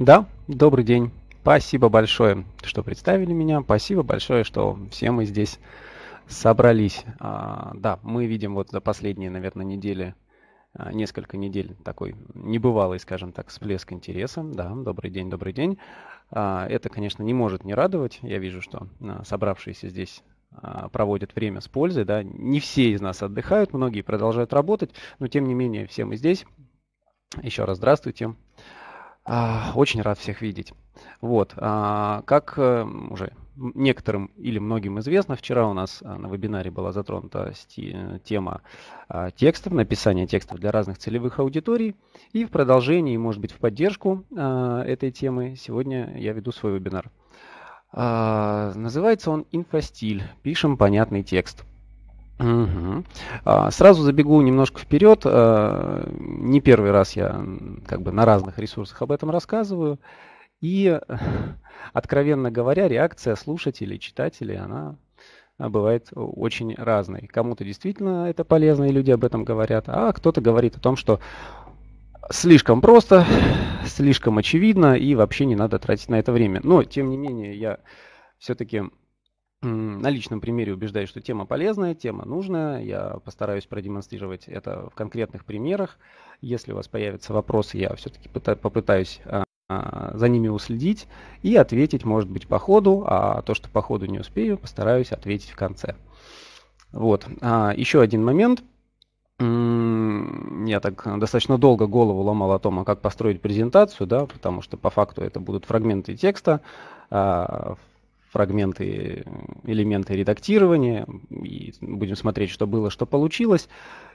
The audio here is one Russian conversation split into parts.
Да, добрый день. Спасибо большое, что представили меня. Спасибо большое, что все мы здесь собрались. А, да, мы видим вот за последние, наверное, недели, а, несколько недель такой небывалый, скажем так, всплеск интереса. Да, добрый день, добрый день. А, это, конечно, не может не радовать. Я вижу, что а, собравшиеся здесь а, проводят время с пользой. Да. Не все из нас отдыхают, многие продолжают работать, но тем не менее все мы здесь. Еще раз здравствуйте. Очень рад всех видеть. Вот, а, как э, уже некоторым или многим известно, вчера у нас на вебинаре была затронута тема текстов, написания текстов для разных целевых аудиторий. И в продолжении, может быть, в поддержку этой темы, сегодня я веду свой вебинар. Называется он «Инфостиль. Пишем понятный текст». Угу. Сразу забегу немножко вперед. А, не первый раз я как бы на разных ресурсах об этом рассказываю. И, откровенно говоря, реакция слушателей, читателей, она бывает очень разной. Кому-то действительно это полезно, и люди об этом говорят, а кто-то говорит о том, что слишком просто, слишком очевидно, и вообще не надо тратить на это время. Но, тем не менее, я все-таки на личном примере убеждаюсь, что тема полезная, тема нужная. Я постараюсь продемонстрировать это в конкретных примерах. Если у вас появятся вопросы, я все-таки попытаюсь а, а, за ними уследить и ответить, может быть, по ходу, а то, что по ходу не успею, постараюсь ответить в конце. Вот. А, еще один момент. Я так достаточно долго голову ломал о том, а как построить презентацию, да, потому что по факту это будут фрагменты текста, а, фрагменты, элементы редактирования, и будем смотреть, что было, что получилось.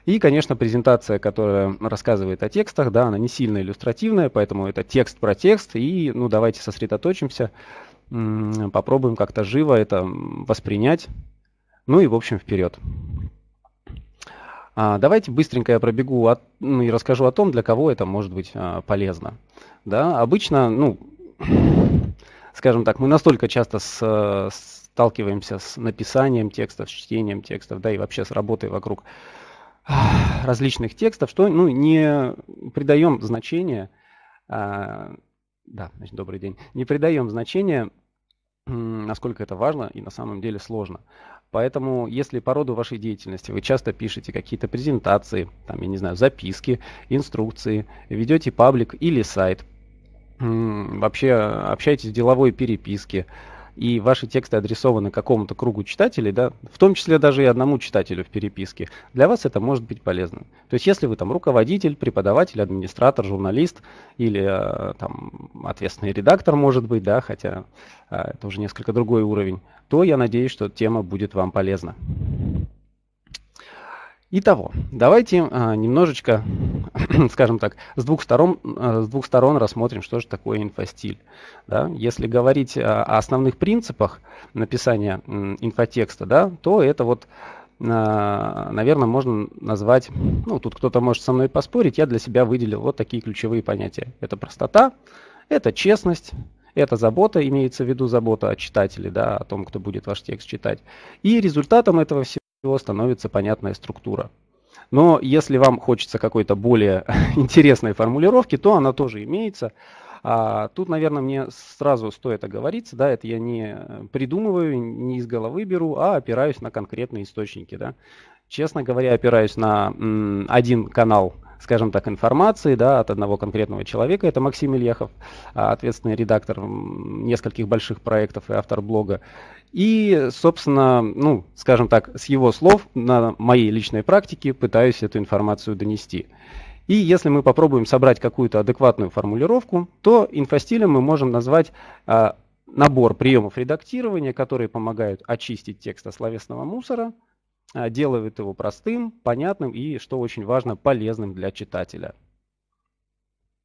И, конечно, презентация, которая рассказывает о текстах, да, она не сильно иллюстративная, поэтому это текст про текст, и, ну, давайте сосредоточимся, попробуем как-то живо это воспринять, ну и, в общем, вперед. А, давайте быстренько я пробегу от, ну, и расскажу о том, для кого это может быть а, полезно. Да, обычно, ну, скажем так, мы настолько часто с, сталкиваемся с написанием текстов, с чтением текстов, да, и вообще с работой вокруг различных текстов, что ну, не придаем значения, а, да, значит, добрый день, не придаем значения, насколько это важно и на самом деле сложно. Поэтому, если по роду вашей деятельности вы часто пишете какие-то презентации, там, я не знаю, записки, инструкции, ведете паблик или сайт, вообще общаетесь в деловой переписке, и ваши тексты адресованы какому-то кругу читателей, да, в том числе даже и одному читателю в переписке, для вас это может быть полезно. То есть если вы там руководитель, преподаватель, администратор, журналист или э, там ответственный редактор, может быть, да, хотя э, это уже несколько другой уровень, то я надеюсь, что тема будет вам полезна. Итого, давайте а, немножечко, скажем так, с двух, сторон, а, с двух сторон рассмотрим, что же такое инфостиль. Да? Если говорить а, о основных принципах написания м, инфотекста, да, то это вот, а, наверное, можно назвать, ну, тут кто-то может со мной поспорить, я для себя выделил вот такие ключевые понятия. Это простота, это честность, это забота, имеется в виду забота о читателе, да, о том, кто будет ваш текст читать. И результатом этого всего становится понятная структура. Но если вам хочется какой-то более интересной формулировки, то она тоже имеется. А тут, наверное, мне сразу стоит оговориться, да, это я не придумываю, не из головы беру, а опираюсь на конкретные источники, да. Честно говоря, опираюсь на м, один канал скажем так, информации да, от одного конкретного человека. Это Максим Ильяхов, а, ответственный редактор нескольких больших проектов и автор блога. И, собственно, ну, скажем так, с его слов на моей личной практике пытаюсь эту информацию донести. И если мы попробуем собрать какую-то адекватную формулировку, то инфостилем мы можем назвать а, набор приемов редактирования, которые помогают очистить текст от словесного мусора – а, делают его простым, понятным и, что очень важно, полезным для читателя.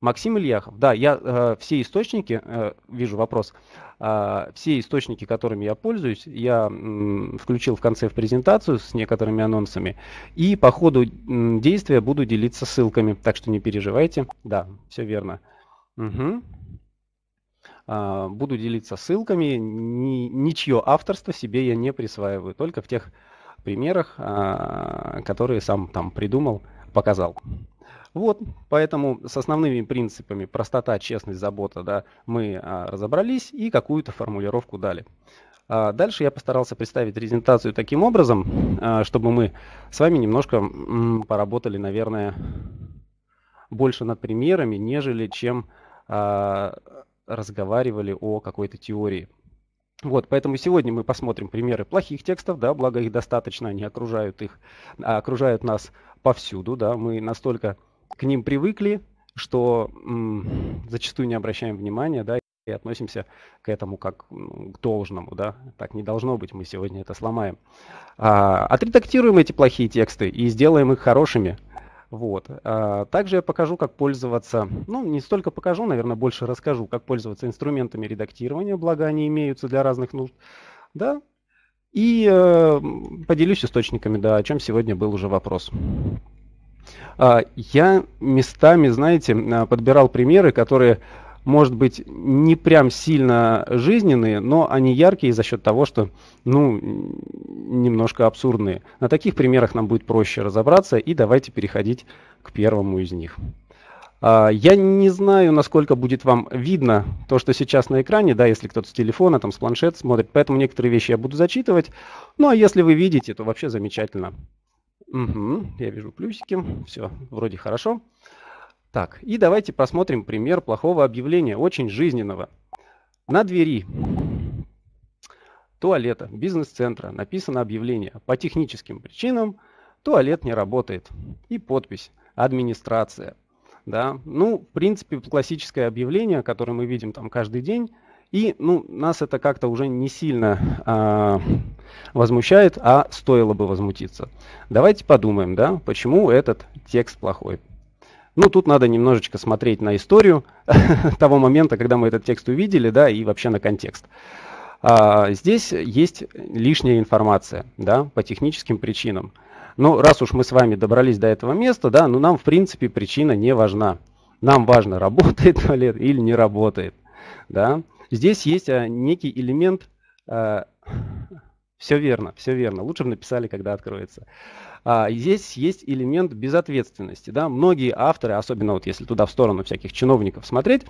Максим Ильяхов. Да, я э, все источники, э, вижу вопрос, э, все источники, которыми я пользуюсь, я э, включил в конце в презентацию с некоторыми анонсами. И по ходу действия буду делиться ссылками, так что не переживайте. Да, все верно. Угу. Э, буду делиться ссылками, ни, ничье авторство себе я не присваиваю, только в тех примерах, а, которые сам там придумал, показал. Вот, поэтому с основными принципами простота, честность, забота, да, мы а, разобрались и какую-то формулировку дали. А дальше я постарался представить презентацию таким образом, чтобы мы с вами немножко поработали, наверное, больше над примерами, нежели чем разговаривали о какой-то теории. Вот, поэтому сегодня мы посмотрим примеры плохих текстов, да, благо их достаточно, они окружают их, окружают нас повсюду, да, мы настолько к ним привыкли, что м, зачастую не обращаем внимания, да, и относимся к этому как к должному, да, так не должно быть, мы сегодня это сломаем. А, отредактируем эти плохие тексты и сделаем их хорошими. Вот. А, также я покажу, как пользоваться, ну, не столько покажу, наверное, больше расскажу, как пользоваться инструментами редактирования, благо они имеются для разных нужд, да, и э, поделюсь источниками, да, о чем сегодня был уже вопрос. А, я местами, знаете, подбирал примеры, которые, может быть, не прям сильно жизненные, но они яркие за счет того, что, ну, немножко абсурдные. На таких примерах нам будет проще разобраться, и давайте переходить к первому из них. А, я не знаю, насколько будет вам видно то, что сейчас на экране, да, если кто-то с телефона, там, с планшета смотрит, поэтому некоторые вещи я буду зачитывать. Ну, а если вы видите, то вообще замечательно. Угу, я вижу плюсики. Все, вроде хорошо. Так, и давайте посмотрим пример плохого объявления, очень жизненного. На двери туалета бизнес-центра написано объявление. По техническим причинам туалет не работает. И подпись «Администрация». Да? Ну, в принципе, классическое объявление, которое мы видим там каждый день, и ну, нас это как-то уже не сильно а, возмущает, а стоило бы возмутиться. Давайте подумаем, да, почему этот текст плохой. Ну, тут надо немножечко смотреть на историю того момента, когда мы этот текст увидели, да, и вообще на контекст. А, здесь есть лишняя информация, да, по техническим причинам. Но раз уж мы с вами добрались до этого места, да, ну нам в принципе причина не важна. Нам важно, работает туалет или не работает, да. Здесь есть а, некий элемент, а, все верно, все верно, лучше бы написали, когда откроется. А, здесь есть элемент безответственности. Да? Многие авторы, особенно вот если туда в сторону всяких чиновников смотреть,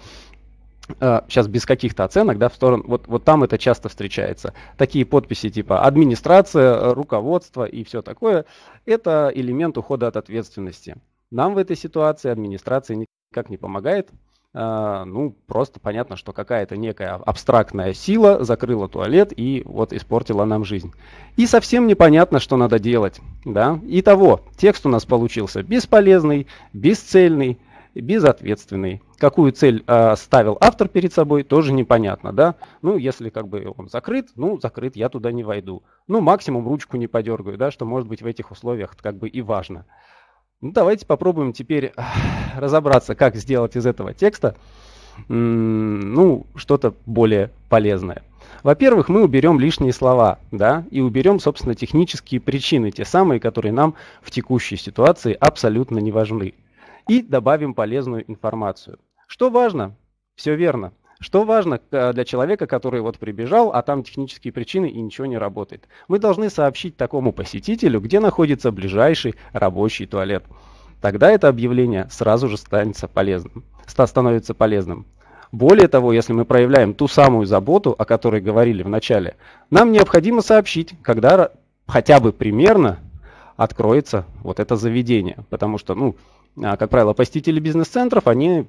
а, сейчас без каких-то оценок, да, в сторону, вот, вот там это часто встречается. Такие подписи типа администрация, руководство и все такое, это элемент ухода от ответственности. Нам в этой ситуации администрация никак не помогает, а, ну, просто понятно, что какая-то некая абстрактная сила закрыла туалет и вот испортила нам жизнь. И совсем непонятно, что надо делать, да. Итого, текст у нас получился бесполезный, бесцельный, безответственный. Какую цель э, ставил автор перед собой, тоже непонятно, да. Ну, если как бы он закрыт, ну, закрыт, я туда не войду. Ну, максимум ручку не подергаю, да, что может быть в этих условиях как бы и важно. Ну, давайте попробуем теперь разобраться, как сделать из этого текста ну, что-то более полезное. Во-первых, мы уберем лишние слова, да, и уберем, собственно, технические причины, те самые, которые нам в текущей ситуации абсолютно не важны. И добавим полезную информацию. Что важно? Все верно. Что важно э, для человека, который вот прибежал, а там технические причины и ничего не работает? Мы должны сообщить такому посетителю, где находится ближайший рабочий туалет. Тогда это объявление сразу же станется полезным, становится полезным. Более того, если мы проявляем ту самую заботу, о которой говорили в начале, нам необходимо сообщить, когда хотя бы примерно откроется вот это заведение. Потому что, ну, а, как правило, посетители бизнес-центров, они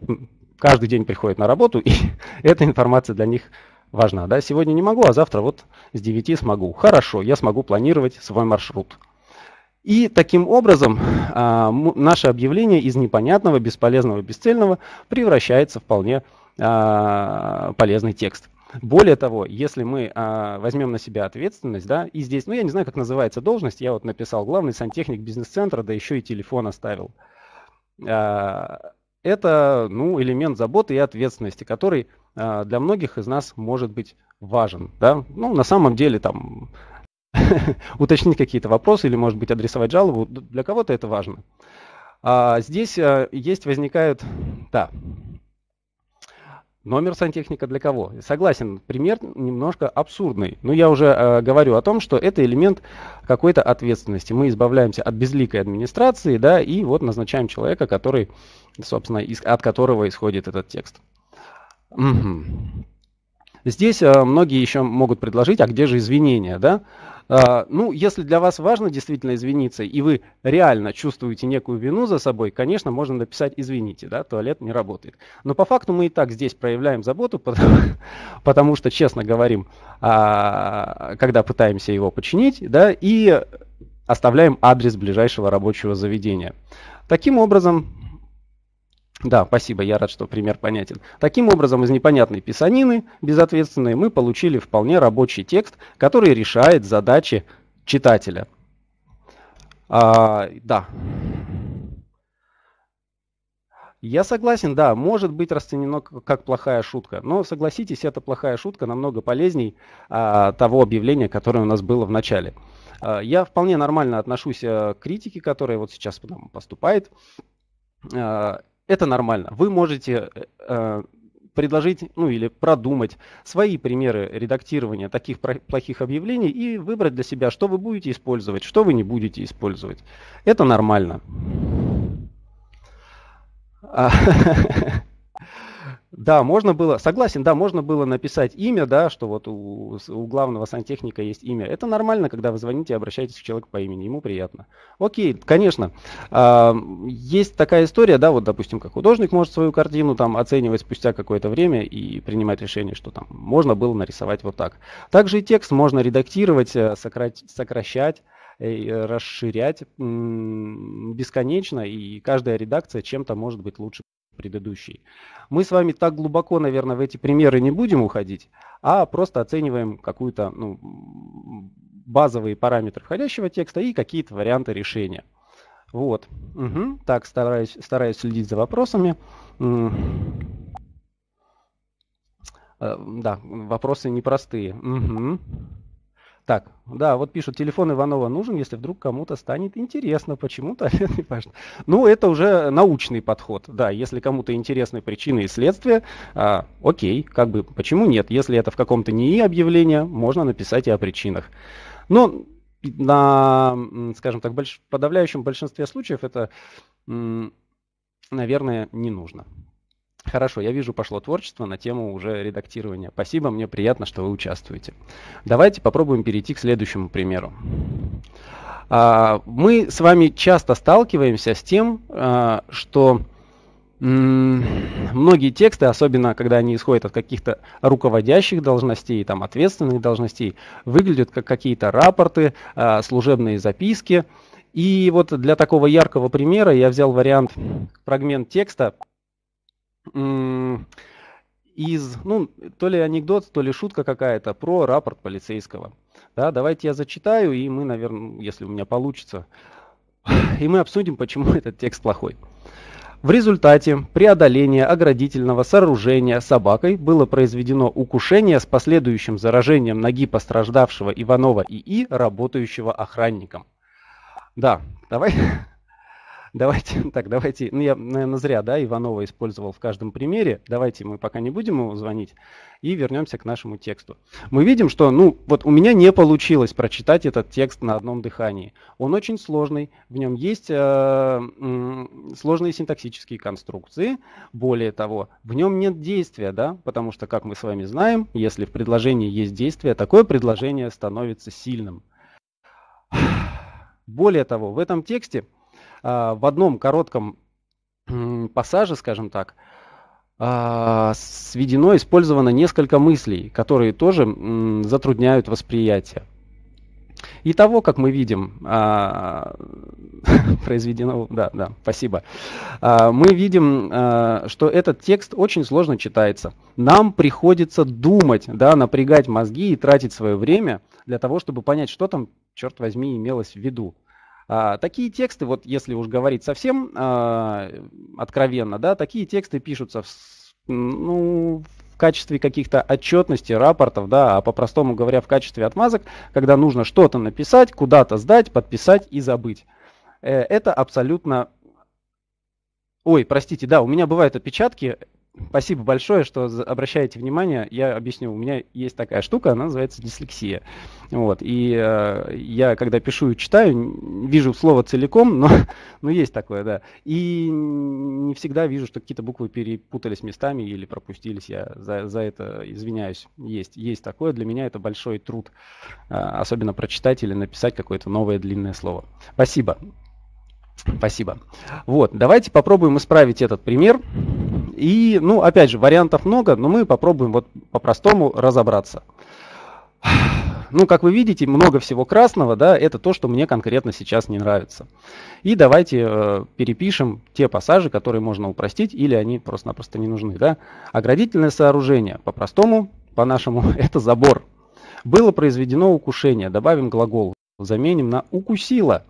каждый день приходят на работу, и эта информация для них важна. Да? Сегодня не могу, а завтра вот с 9 смогу. Хорошо, я смогу планировать свой маршрут. И таким образом а, наше объявление из непонятного, бесполезного, бесцельного превращается в вполне а, полезный текст. Более того, если мы а, возьмем на себя ответственность, да, и здесь, ну я не знаю, как называется должность, я вот написал главный сантехник бизнес-центра, да еще и телефон оставил. А, это ну, элемент заботы и ответственности, который а, для многих из нас может быть важен. Да? Ну, на самом деле, там, уточнить какие-то вопросы или, может быть, адресовать жалобу, для кого-то это важно. А здесь а, есть, возникают, да, Номер сантехника для кого? Согласен, пример немножко абсурдный. Но я уже э, говорю о том, что это элемент какой-то ответственности. Мы избавляемся от безликой администрации, да, и вот назначаем человека, который, собственно, из, от которого исходит этот текст. Угу. Здесь э, многие еще могут предложить, а где же извинения, да? А, ну, если для вас важно действительно извиниться, и вы реально чувствуете некую вину за собой, конечно, можно написать «извините», да, туалет не работает. Но по факту мы и так здесь проявляем заботу, потому, потому что честно говорим, а, когда пытаемся его починить, да, и оставляем адрес ближайшего рабочего заведения. Таким образом, да, спасибо, я рад, что пример понятен. Таким образом, из непонятной писанины, безответственной, мы получили вполне рабочий текст, который решает задачи читателя. А, да. Я согласен, да, может быть расценено как плохая шутка, но согласитесь, эта плохая шутка намного полезней а, того объявления, которое у нас было в начале. А, я вполне нормально отношусь а, к критике, которая вот сейчас поступает. А, это нормально. Вы можете э, предложить, ну или продумать свои примеры редактирования таких плохих объявлений и выбрать для себя, что вы будете использовать, что вы не будете использовать. Это нормально. Да, можно было, согласен, да, можно было написать имя, да, что вот у, у главного сантехника есть имя. Это нормально, когда вы звоните и обращаетесь к человеку по имени, ему приятно. Окей, конечно. А, есть такая история, да, вот, допустим, как художник может свою картину там оценивать спустя какое-то время и принимать решение, что там можно было нарисовать вот так. Также и текст можно редактировать, э, сокращать, сокращать э, расширять бесконечно, и каждая редакция чем-то может быть лучше предыдущий. Мы с вами так глубоко, наверное, в эти примеры не будем уходить, а просто оцениваем какую-то ну, базовые параметры входящего текста и какие-то варианты решения. Вот. Угу. Так, стараюсь, стараюсь следить за вопросами. Э, да, вопросы непростые. Угу. Так, да, вот пишут, телефон Иванова нужен, если вдруг кому-то станет интересно, почему-то. Ну, это уже научный подход, да, если кому-то интересны причины и следствия, а, окей, как бы, почему нет? Если это в каком-то НИИ объявление, можно написать и о причинах. Но на, скажем так, больш, подавляющем большинстве случаев это, наверное, не нужно. Хорошо, я вижу, пошло творчество на тему уже редактирования. Спасибо, мне приятно, что вы участвуете. Давайте попробуем перейти к следующему примеру. А, мы с вами часто сталкиваемся с тем, а, что многие тексты, особенно когда они исходят от каких-то руководящих должностей, там, ответственных должностей, выглядят как какие-то рапорты, а, служебные записки. И вот для такого яркого примера я взял вариант фрагмент текста, из, ну, то ли анекдот, то ли шутка какая-то про рапорт полицейского. Да, давайте я зачитаю, и мы, наверное, если у меня получится, и мы обсудим, почему этот текст плохой. В результате преодоления оградительного сооружения собакой было произведено укушение с последующим заражением ноги пострадавшего Иванова ИИ, работающего охранником. Да, давай Давайте, так, давайте, ну я, наверное, зря, да, Иванова использовал в каждом примере. Давайте мы пока не будем ему звонить и вернемся к нашему тексту. Мы видим, что, ну, вот у меня не получилось прочитать этот текст на одном дыхании. Он очень сложный, в нем есть э, сложные синтаксические конструкции. Более того, в нем нет действия, да, потому что, как мы с вами знаем, если в предложении есть действие, такое предложение становится сильным. Более того, в этом тексте в одном коротком пассаже, скажем так, а, сведено, использовано несколько мыслей, которые тоже затрудняют восприятие. И того, как мы видим, а, произведено, да, да, спасибо, мы видим, что этот текст очень сложно читается. Нам приходится думать, да, напрягать мозги и тратить свое время для того, чтобы понять, что там, черт возьми, имелось в виду. А, такие тексты, вот если уж говорить совсем а, откровенно, да, такие тексты пишутся в, ну, в качестве каких-то отчетностей, рапортов, да, а по-простому говоря, в качестве отмазок, когда нужно что-то написать, куда-то сдать, подписать и забыть. Э, это абсолютно... Ой, простите, да, у меня бывают опечатки, Спасибо большое, что обращаете внимание. Я объясню. У меня есть такая штука, она называется дислексия. Вот. И э, я, когда пишу и читаю, вижу слово целиком, но, но есть такое, да. И не всегда вижу, что какие-то буквы перепутались местами или пропустились. Я за, за это извиняюсь. Есть, есть такое. Для меня это большой труд, э, особенно прочитать или написать какое-то новое длинное слово. Спасибо. Спасибо. Вот, давайте попробуем исправить этот пример. И, ну, опять же, вариантов много, но мы попробуем вот по-простому разобраться. Ну, как вы видите, много всего красного, да, это то, что мне конкретно сейчас не нравится. И давайте э, перепишем те пассажи, которые можно упростить, или они просто-напросто не нужны, да. Оградительное сооружение, по-простому, по-нашему, это забор. Было произведено укушение, добавим глагол, заменим на укусило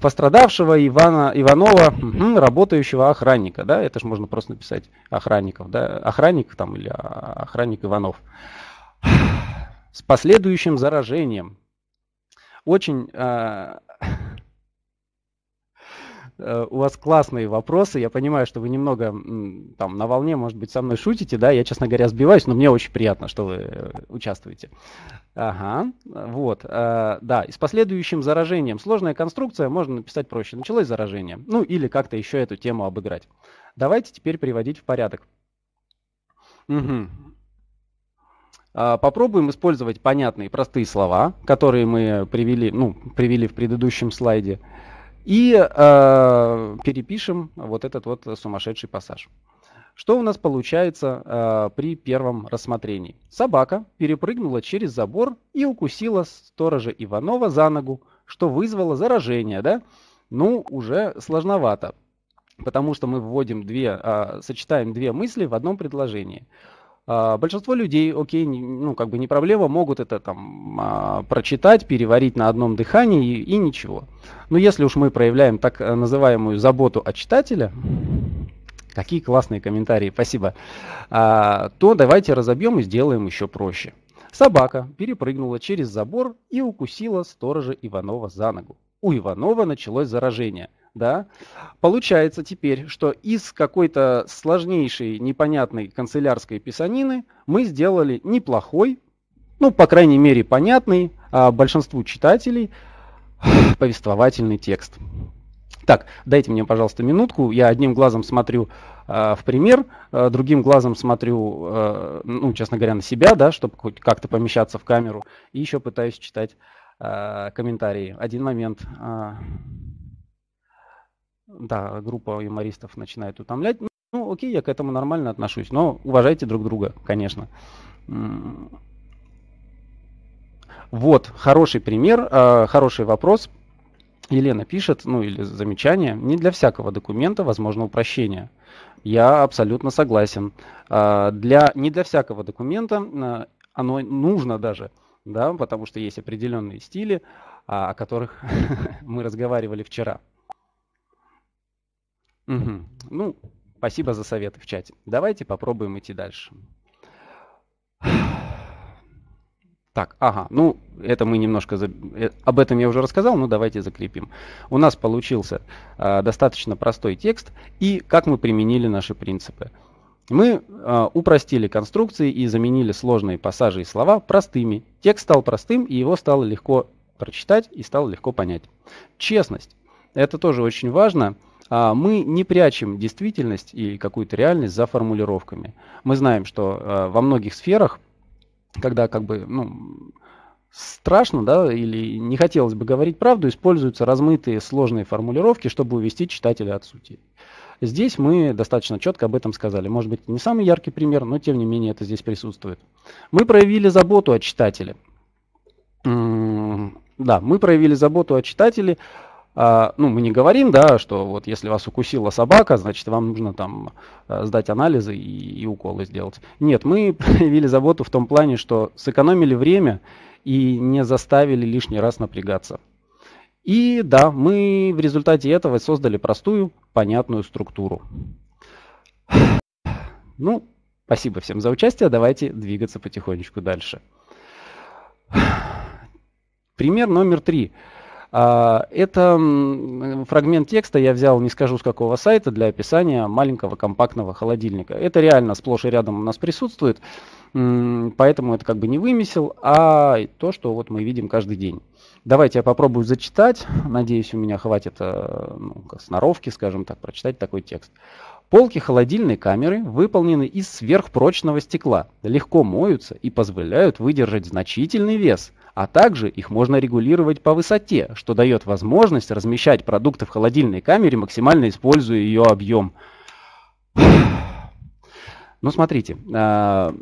пострадавшего Ивана Иванова, работающего охранника, да, это же можно просто написать охранников, да, охранник там или охранник Иванов, с последующим заражением. Очень Э, у вас классные вопросы. Я понимаю, что вы немного там на волне, может быть, со мной шутите, да. Я, честно говоря, сбиваюсь, но мне очень приятно, что вы э, участвуете. Ага, вот, э, да. И с последующим заражением. Сложная конструкция, можно написать проще. Началось заражение. Ну, или как-то еще эту тему обыграть. Давайте теперь приводить в порядок. Угу. Попробуем использовать понятные простые слова, которые мы привели, ну, привели в предыдущем слайде. И э, перепишем вот этот вот сумасшедший пассаж. Что у нас получается э, при первом рассмотрении? Собака перепрыгнула через забор и укусила сторожа Иванова за ногу, что вызвало заражение, да? Ну, уже сложновато, потому что мы вводим две, э, сочетаем две мысли в одном предложении. А, большинство людей, окей, ну как бы не проблема, могут это там а, прочитать, переварить на одном дыхании и, и ничего. Но если уж мы проявляем так называемую заботу о читателе, какие классные комментарии, спасибо, а, то давайте разобьем и сделаем еще проще. Собака перепрыгнула через забор и укусила сторожа Иванова за ногу. У Иванова началось заражение – да, получается теперь, что из какой-то сложнейшей, непонятной канцелярской писанины мы сделали неплохой, ну, по крайней мере, понятный а, большинству читателей повествовательный текст. Так, дайте мне, пожалуйста, минутку. Я одним глазом смотрю э, в пример, э, другим глазом смотрю, э, ну, честно говоря, на себя, да, чтобы хоть как-то помещаться в камеру. И еще пытаюсь читать э, комментарии. Один момент. Э, да, группа юмористов начинает утомлять. Ну, окей, я к этому нормально отношусь, но уважайте друг друга, конечно. Вот, хороший пример, а, хороший вопрос. Елена пишет, ну или замечание, не для всякого документа возможно упрощение. Я абсолютно согласен. А, для, не для всякого документа а, оно нужно даже, да, потому что есть определенные стили, о которых мы разговаривали вчера. Угу. Ну, спасибо за советы в чате. Давайте попробуем идти дальше. Так, ага, ну, это мы немножко, за... Э, об этом я уже рассказал, но давайте закрепим. У нас получился э, достаточно простой текст, и как мы применили наши принципы. Мы э, упростили конструкции и заменили сложные пассажи и слова простыми. Текст стал простым, и его стало легко прочитать и стало легко понять. Честность. Это тоже очень важно. А, мы не прячем действительность и какую-то реальность за формулировками. Мы знаем, что а, во многих сферах, когда как бы, ну, страшно, да, или не хотелось бы говорить правду, используются размытые сложные формулировки, чтобы увести читателя от сути. Здесь мы достаточно четко об этом сказали. Может быть, не самый яркий пример, но тем не менее это здесь присутствует. Мы проявили заботу о читателе. Да, мы проявили заботу о читателе, ну, мы не говорим, да, что вот если вас укусила собака, значит, вам нужно там э, сдать анализы и, и уколы сделать. Нет, мы проявили заботу в том плане, что сэкономили время и не заставили лишний раз напрягаться. И да, мы в результате этого создали простую, понятную структуру. Ну, спасибо всем за участие. Давайте двигаться потихонечку дальше. Пример номер три. А, это фрагмент текста я взял, не скажу с какого сайта, для описания маленького компактного холодильника. Это реально сплошь и рядом у нас присутствует, поэтому это как бы не вымысел, а то, что вот мы видим каждый день. Давайте я попробую зачитать. Надеюсь, у меня хватит э, ну, сноровки, скажем так, прочитать такой текст. Полки холодильной камеры выполнены из сверхпрочного стекла, легко моются и позволяют выдержать значительный вес, а также их можно регулировать по высоте, что дает возможность размещать продукты в холодильной камере, максимально используя ее объем. Ну, смотрите, а,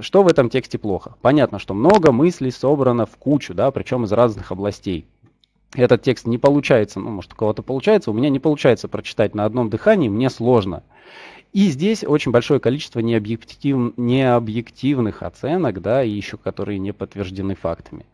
что в этом тексте плохо? Понятно, что много мыслей собрано в кучу, да, причем из разных областей этот текст не получается, ну, может, у кого-то получается, у меня не получается прочитать на одном дыхании, мне сложно. И здесь очень большое количество необъектив, необъективных оценок, да, и еще которые не подтверждены фактами.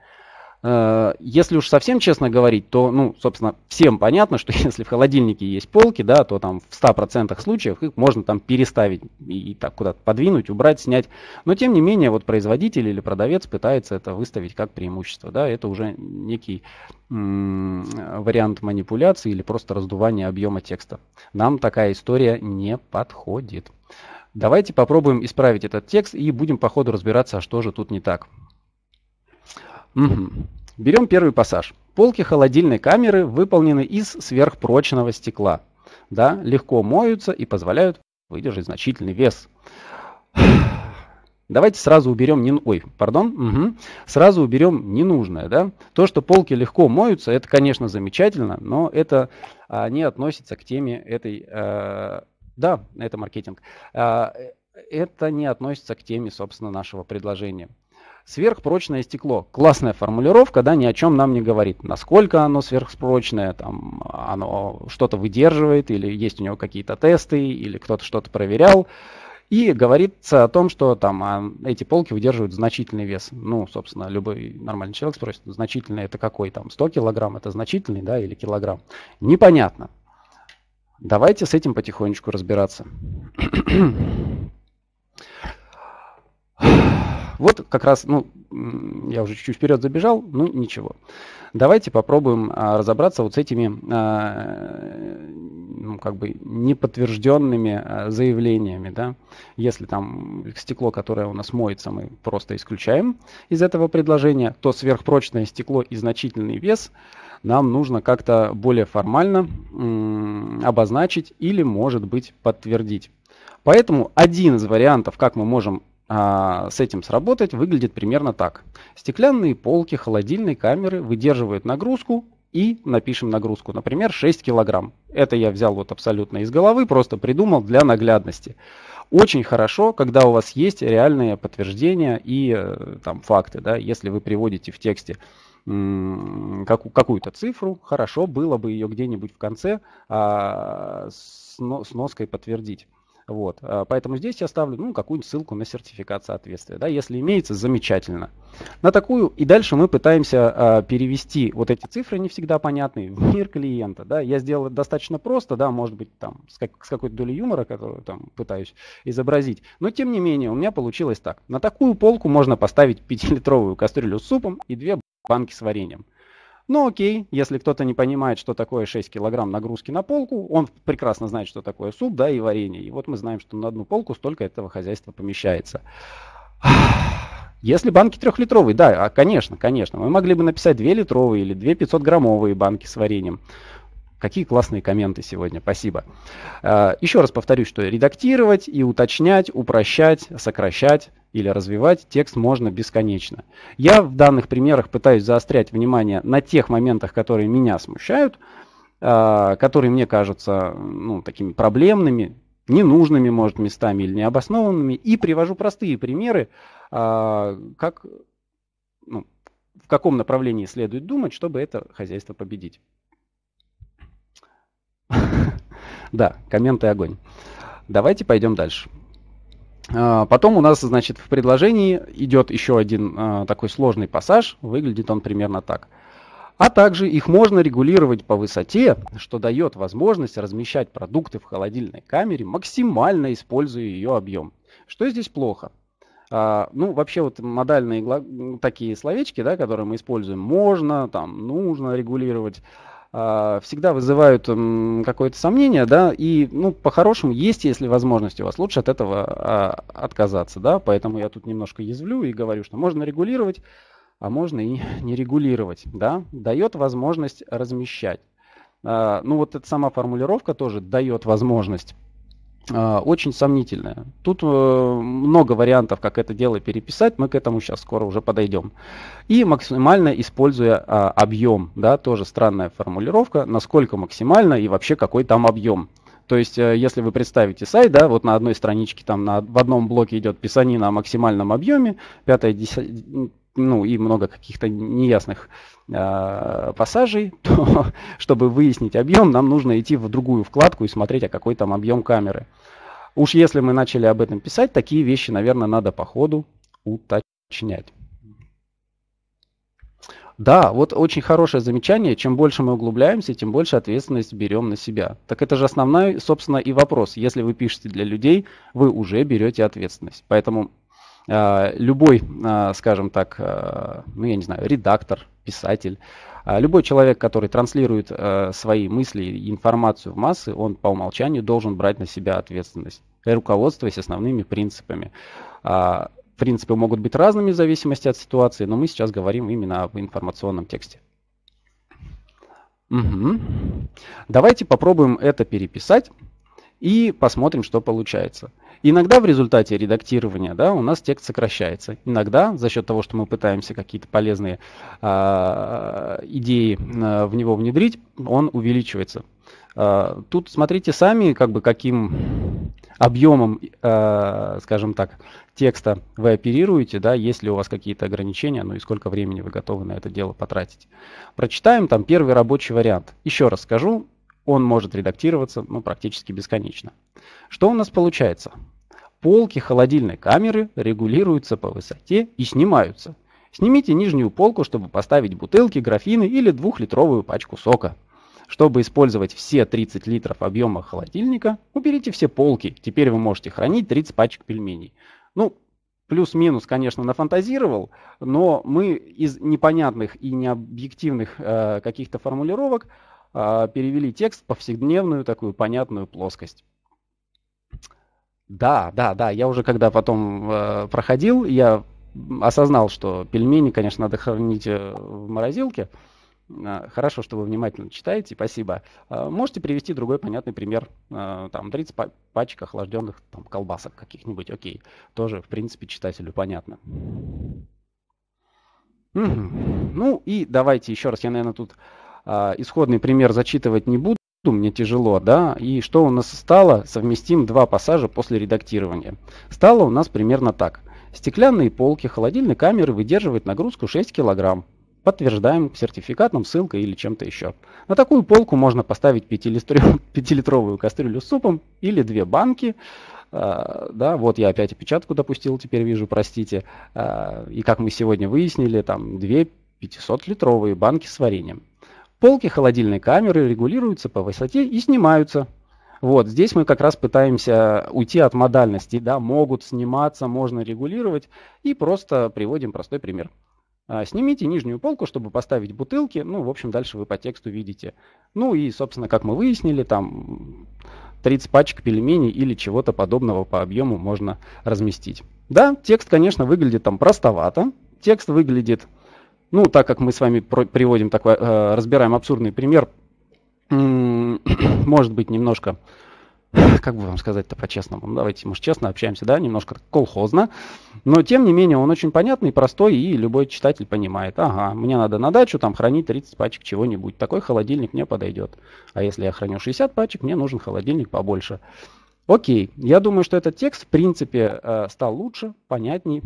Э, если уж совсем честно говорить, то, ну, собственно, всем понятно, что если в холодильнике есть полки, да, то там в 100% случаев их можно там переставить и, и так куда-то подвинуть, убрать, снять. Но, тем не менее, вот производитель или продавец пытается это выставить как преимущество, да, это уже некий вариант манипуляции или просто раздувания объема текста. Нам такая история не подходит. Давайте попробуем исправить этот текст и будем по ходу разбираться, а что же тут не так. Угу. Берем первый пассаж. Полки холодильной камеры выполнены из сверхпрочного стекла. Да, легко моются и позволяют выдержать значительный вес. Давайте сразу уберем не... Ой, пардон. Угу. Сразу уберем ненужное. Да? То, что полки легко моются, это, конечно, замечательно, но это а, не относится к теме этой... А, да, это маркетинг. А, это не относится к теме, собственно, нашего предложения. Сверхпрочное стекло. Классная формулировка, да, ни о чем нам не говорит. Насколько оно сверхпрочное, там, оно что-то выдерживает, или есть у него какие-то тесты, или кто-то что-то проверял. И говорится о том, что там а, эти полки выдерживают значительный вес. Ну, собственно, любой нормальный человек спросит, значительный это какой там? 100 килограмм это значительный, да, или килограмм? Непонятно. Давайте с этим потихонечку разбираться. Вот как раз, ну, я уже чуть-чуть вперед забежал, ну ничего. Давайте попробуем а, разобраться вот с этими, а, ну, как бы неподтвержденными а, заявлениями, да. Если там стекло, которое у нас моется, мы просто исключаем из этого предложения, то сверхпрочное стекло и значительный вес нам нужно как-то более формально обозначить или, может быть, подтвердить. Поэтому один из вариантов, как мы можем с этим сработать, выглядит примерно так. Стеклянные полки холодильной камеры выдерживают нагрузку и напишем нагрузку, например, 6 килограмм. Это я взял вот абсолютно из головы, просто придумал для наглядности. Очень хорошо, когда у вас есть реальные подтверждения и э, там факты, да, если вы приводите в тексте какую-то цифру, хорошо было бы ее где-нибудь в конце а, с ноской подтвердить. Вот, а, поэтому здесь я ставлю ну, какую-нибудь ссылку на сертификат соответствия. Да, если имеется, замечательно. На такую, и дальше мы пытаемся а, перевести вот эти цифры, не всегда понятные, в мир клиента. Да. Я сделал это достаточно просто, да, может быть, там, с, как, с какой-то долей юмора, которую там пытаюсь изобразить. Но тем не менее, у меня получилось так. На такую полку можно поставить 5-литровую кастрюлю с супом и две банки с вареньем. Ну окей, если кто-то не понимает, что такое 6 килограмм нагрузки на полку, он прекрасно знает, что такое суп, да, и варенье. И вот мы знаем, что на одну полку столько этого хозяйства помещается. Если банки трехлитровые, да, а, конечно, конечно, мы могли бы написать 2 литровые или 2 500 граммовые банки с вареньем. Какие классные комменты сегодня, спасибо. А, еще раз повторюсь, что редактировать и уточнять, упрощать, сокращать или развивать текст можно бесконечно. Я в данных примерах пытаюсь заострять внимание на тех моментах, которые меня смущают, а, которые мне кажутся ну, такими проблемными, ненужными, может, местами или необоснованными, и привожу простые примеры, а, как, ну, в каком направлении следует думать, чтобы это хозяйство победить. Да, комменты огонь. Давайте пойдем дальше. А, потом у нас, значит, в предложении идет еще один а, такой сложный пассаж. Выглядит он примерно так. А также их можно регулировать по высоте, что дает возможность размещать продукты в холодильной камере, максимально используя ее объем. Что здесь плохо? А, ну, вообще вот модальные такие словечки, да, которые мы используем, можно, там, нужно регулировать, всегда вызывают какое-то сомнение, да, и, ну, по-хорошему, есть, если возможность у вас, лучше от этого а, отказаться, да, поэтому я тут немножко язвлю и говорю, что можно регулировать, а можно и не регулировать, да, дает возможность размещать. А, ну, вот эта сама формулировка тоже дает возможность а, очень сомнительная. Тут э, много вариантов, как это дело переписать, мы к этому сейчас скоро уже подойдем. И максимально используя а, объем, да, тоже странная формулировка, насколько максимально и вообще какой там объем. То есть, э, если вы представите сайт, да, вот на одной страничке там на, в одном блоке идет писанина о максимальном объеме, пятая, ну и много каких-то неясных э, пассажей, то чтобы выяснить объем, нам нужно идти в другую вкладку и смотреть, а какой там объем камеры. Уж если мы начали об этом писать, такие вещи, наверное, надо по ходу уточнять. Да, вот очень хорошее замечание. Чем больше мы углубляемся, тем больше ответственность берем на себя. Так это же основной, собственно, и вопрос. Если вы пишете для людей, вы уже берете ответственность. Поэтому любой, а, скажем так, а, ну я не знаю, редактор, писатель, любой человек, который транслирует свои мысли и информацию в массы, он по умолчанию должен брать на себя ответственность, руководствуясь основными принципами. Принципы могут быть разными в зависимости от ситуации, но мы сейчас говорим именно об информационном тексте. Угу. Давайте попробуем это переписать и посмотрим, что получается. Иногда в результате редактирования да, у нас текст сокращается. Иногда за счет того, что мы пытаемся какие-то полезные э, идеи э, в него внедрить, он увеличивается. Э, тут смотрите сами, как бы каким объемом, э, скажем так, текста вы оперируете, да, есть ли у вас какие-то ограничения, ну и сколько времени вы готовы на это дело потратить. Прочитаем там первый рабочий вариант. Еще раз скажу, он может редактироваться ну, практически бесконечно. Что у нас получается? Полки холодильной камеры регулируются по высоте и снимаются. Снимите нижнюю полку, чтобы поставить бутылки, графины или двухлитровую пачку сока. Чтобы использовать все 30 литров объема холодильника, уберите все полки. Теперь вы можете хранить 30 пачек пельменей. Ну, плюс-минус, конечно, нафантазировал, но мы из непонятных и необъективных э, каких-то формулировок перевели текст в повседневную такую понятную плоскость. Да, да, да. Я уже когда потом э, проходил, я осознал, что пельмени, конечно, надо хранить э, в морозилке. Э, хорошо, что вы внимательно читаете, спасибо. Э, можете привести другой понятный пример. Там 30 пачек охлажденных там, колбасок каких-нибудь, окей. Тоже, в принципе, читателю понятно. Ну и давайте еще раз, я, наверное, тут исходный пример зачитывать не буду мне тяжело, да, и что у нас стало, совместим два пассажа после редактирования. Стало у нас примерно так. Стеклянные полки холодильной камеры выдерживают нагрузку 6 кг. Подтверждаем сертификатом, ссылкой или чем-то еще. На такую полку можно поставить 5-литровую кастрюлю с супом или две банки. Uh, да, вот я опять опечатку допустил, теперь вижу, простите. Uh, и как мы сегодня выяснили, там две 500-литровые банки с вареньем. Полки холодильной камеры регулируются по высоте и снимаются. Вот здесь мы как раз пытаемся уйти от модальности. Да, могут сниматься, можно регулировать. И просто приводим простой пример. А, снимите нижнюю полку, чтобы поставить бутылки. Ну, в общем, дальше вы по тексту видите. Ну и, собственно, как мы выяснили, там 30 пачек пельменей или чего-то подобного по объему можно разместить. Да, текст, конечно, выглядит там простовато. Текст выглядит ну, так как мы с вами приводим такой, э, разбираем абсурдный пример, может быть немножко, как бы вам сказать-то по-честному, давайте, может, честно общаемся, да, немножко колхозно, но тем не менее он очень понятный, простой, и любой читатель понимает, ага, мне надо на дачу там хранить 30 пачек чего-нибудь, такой холодильник мне подойдет, а если я храню 60 пачек, мне нужен холодильник побольше. Окей, я думаю, что этот текст, в принципе, э, стал лучше, понятней,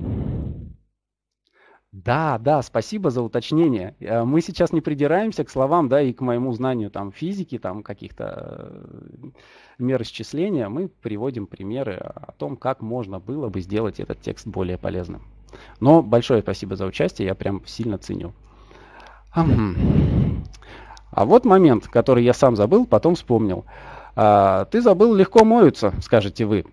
да, да, спасибо за уточнение. Э, мы сейчас не придираемся к словам, да, и к моему знанию там физики, там каких-то э, мер исчисления. Мы приводим примеры о том, как можно было бы сделать этот текст более полезным. Но большое спасибо за участие, я прям сильно ценю. А вот момент, который я сам забыл, потом вспомнил. А, ты забыл, легко моются, скажете вы.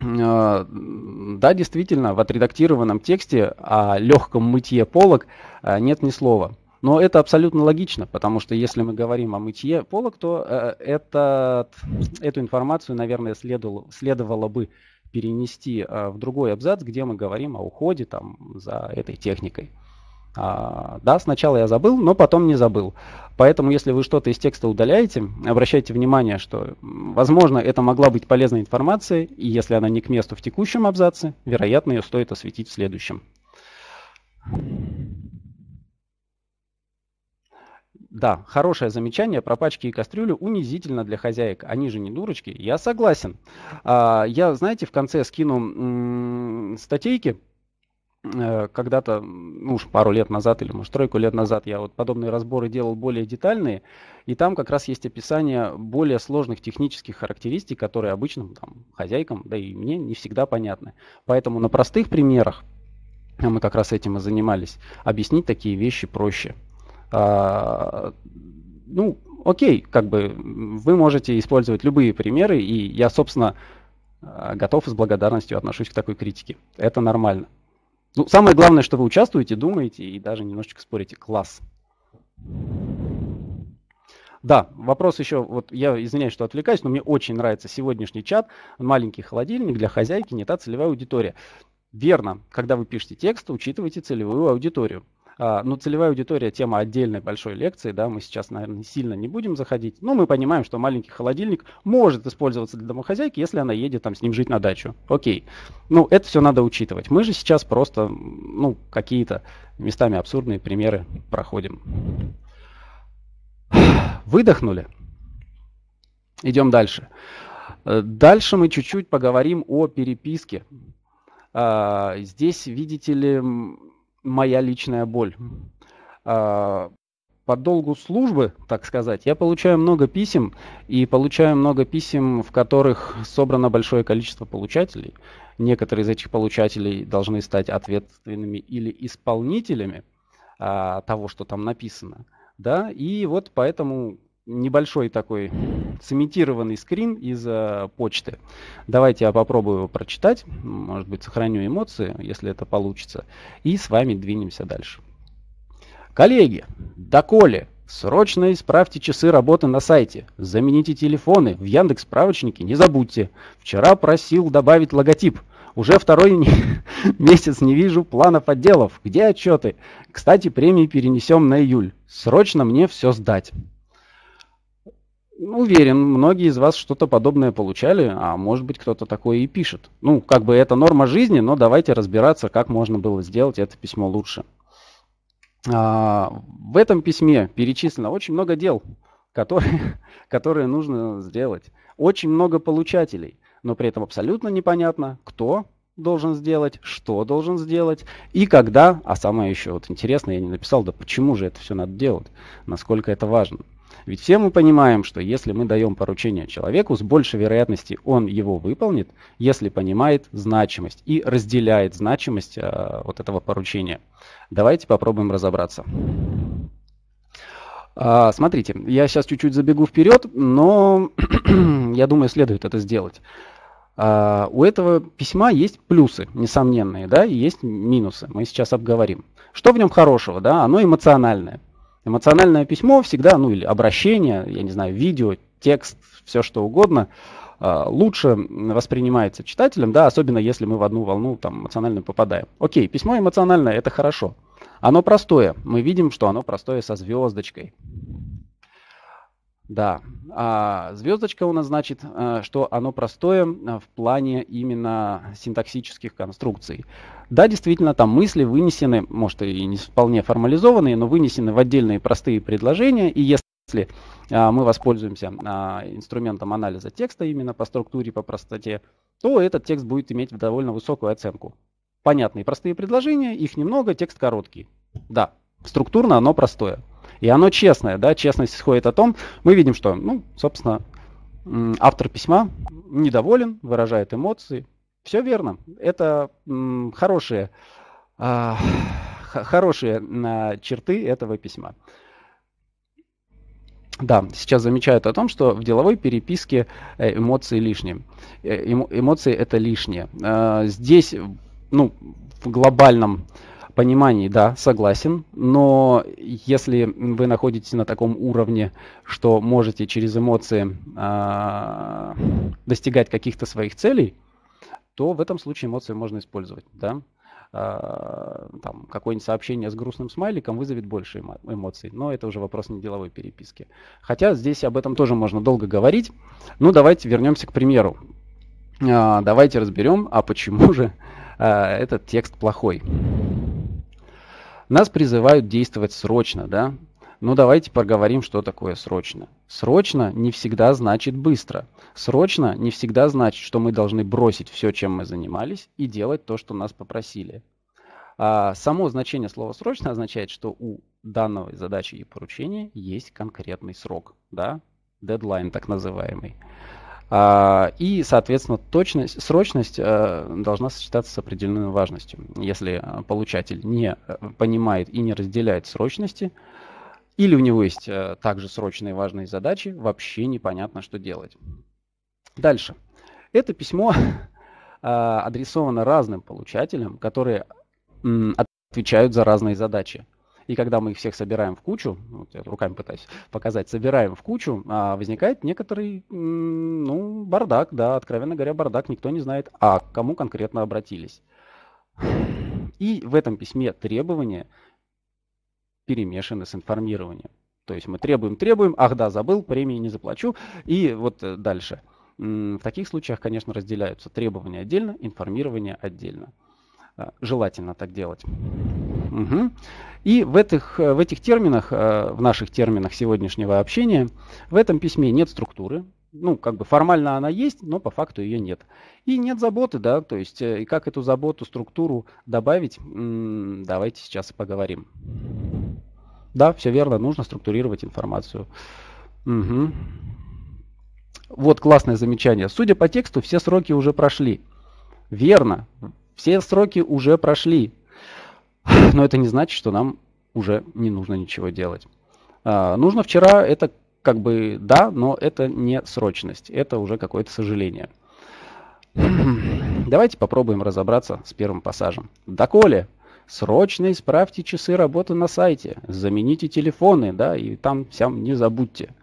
Да, действительно, в отредактированном тексте о легком мытье полок нет ни слова. Но это абсолютно логично, потому что если мы говорим о мытье полок, то э, это, эту информацию, наверное, следовало, следовало бы перенести э, в другой абзац, где мы говорим о уходе там, за этой техникой. А, да, сначала я забыл, но потом не забыл. Поэтому, если вы что-то из текста удаляете, обращайте внимание, что, возможно, это могла быть полезная информация, и если она не к месту в текущем абзаце, вероятно, ее стоит осветить в следующем. Да, хорошее замечание про пачки и кастрюлю унизительно для хозяек. Они же не дурочки. Я согласен. А, я, знаете, в конце скину статейки. Э, когда-то, ну уж пару лет назад или может тройку лет назад я вот подобные разборы делал более детальные. И там как раз есть описание более сложных технических характеристик, которые обычным там, хозяйкам, да и мне не всегда понятны. Поэтому на простых примерах, а мы как раз этим и занимались, объяснить такие вещи проще. А, ну, окей, как бы вы можете использовать любые примеры, и я, собственно, а, готов и с благодарностью отношусь к такой критике. Это нормально. Ну, самое главное, что вы участвуете, думаете и даже немножечко спорите. Класс. Да, вопрос еще, вот я извиняюсь, что отвлекаюсь, но мне очень нравится сегодняшний чат. Маленький холодильник для хозяйки, не та целевая аудитория. Верно, когда вы пишете текст, учитывайте целевую аудиторию. А, но целевая аудитория тема отдельной большой лекции, да, мы сейчас, наверное, сильно не будем заходить. Но мы понимаем, что маленький холодильник может использоваться для домохозяйки, если она едет там с ним жить на дачу. Окей. Ну, это все надо учитывать. Мы же сейчас просто, ну, какие-то местами абсурдные примеры проходим. Выдохнули. Идем дальше. Дальше мы чуть-чуть поговорим о переписке. А, здесь, видите ли, моя личная боль. А, по долгу службы, так сказать, я получаю много писем, и получаю много писем, в которых собрано большое количество получателей. Некоторые из этих получателей должны стать ответственными или исполнителями а, того, что там написано. Да? И вот поэтому небольшой такой цементированный скрин из э, почты. Давайте я попробую его прочитать. Может быть, сохраню эмоции, если это получится. И с вами двинемся дальше. Коллеги, доколе, срочно исправьте часы работы на сайте. Замените телефоны в Яндекс справочнике, не забудьте. Вчера просил добавить логотип. Уже второй месяц не вижу планов отделов. Где отчеты? Кстати, премии перенесем на июль. Срочно мне все сдать. Уверен, многие из вас что-то подобное получали, а может быть кто-то такое и пишет. Ну, как бы это норма жизни, но давайте разбираться, как можно было сделать это письмо лучше. А, в этом письме перечислено очень много дел, которые, которые нужно сделать. Очень много получателей, но при этом абсолютно непонятно, кто должен сделать, что должен сделать и когда. А самое еще вот интересное, я не написал, да почему же это все надо делать, насколько это важно. Ведь все мы понимаем, что если мы даем поручение человеку, с большей вероятностью он его выполнит, если понимает значимость и разделяет значимость э, вот этого поручения. Давайте попробуем разобраться. А, смотрите, я сейчас чуть-чуть забегу вперед, но я думаю, следует это сделать. А, у этого письма есть плюсы, несомненные, да, и есть минусы. Мы сейчас обговорим. Что в нем хорошего, да? Оно эмоциональное. Эмоциональное письмо всегда, ну или обращение, я не знаю, видео, текст, все что угодно, а, лучше воспринимается читателем, да, особенно если мы в одну волну там эмоционально попадаем. Окей, письмо эмоциональное, это хорошо. Оно простое. Мы видим, что оно простое со звездочкой. Да, а звездочка у нас значит, э, что оно простое э, в плане именно синтаксических конструкций. Да, действительно, там мысли вынесены, может и не вполне формализованные, но вынесены в отдельные простые предложения, и если а, мы воспользуемся а, инструментом анализа текста именно по структуре, по простоте, то этот текст будет иметь довольно высокую оценку. Понятные простые предложения, их немного, текст короткий. Да, структурно оно простое. И оно честное, да, честность исходит о том, мы видим, что, ну, собственно, автор письма недоволен, выражает эмоции. Все верно. Это хорошие, а, хорошие черты этого письма. Да, сейчас замечают о том, что в деловой переписке э, эмоции лишние. Э, эмоции это лишние. А, здесь, ну, в глобальном понимании, да, согласен, но если вы находитесь на таком уровне, что можете через эмоции э, достигать каких-то своих целей, то в этом случае эмоции можно использовать, да. Э, там какое-нибудь сообщение с грустным смайликом вызовет больше эмоций, но это уже вопрос не деловой переписки. Хотя здесь об этом тоже можно долго говорить. Ну, давайте вернемся к примеру. Э, давайте разберем, а почему же э, этот текст плохой. Нас призывают действовать срочно, да? Ну давайте поговорим, что такое срочно. Срочно не всегда значит быстро. Срочно не всегда значит, что мы должны бросить все, чем мы занимались, и делать то, что нас попросили. А само значение слова «срочно» означает, что у данной задачи и поручения есть конкретный срок, да, дедлайн так называемый. А, и, соответственно, точность, срочность э, должна сочетаться с определенной важностью. Если э, получатель не э, понимает и не разделяет срочности, или у него есть также срочные важные задачи, вообще непонятно, что делать. Дальше. Это письмо адресовано разным получателям, которые отвечают за разные задачи. И когда мы их всех собираем в кучу, вот я руками пытаюсь показать, собираем в кучу, а возникает некоторый, ну, бардак, да, откровенно говоря, бардак, никто не знает, а к кому конкретно обратились. И в этом письме требования перемешаны с информированием. То есть мы требуем, требуем, ах да, забыл, премии не заплачу, и вот э, дальше. В таких случаях, конечно, разделяются требования отдельно, информирование отдельно. А, желательно так делать. Угу. И в этих, э, в этих терминах, э, в наших терминах сегодняшнего общения, в этом письме нет структуры. Ну, как бы формально она есть, но по факту ее нет. И нет заботы, да, то есть, э, и как эту заботу, структуру добавить, давайте сейчас поговорим. Да, все верно, нужно структурировать информацию. Угу. Вот классное замечание. Судя по тексту, все сроки уже прошли. Верно, все сроки уже прошли. Но это не значит, что нам уже не нужно ничего делать. А, нужно вчера, это как бы да, но это не срочность, это уже какое-то сожаление. Давайте попробуем разобраться с первым пассажем. Доколе срочно исправьте часы работы на сайте, замените телефоны, да, и там всем не забудьте.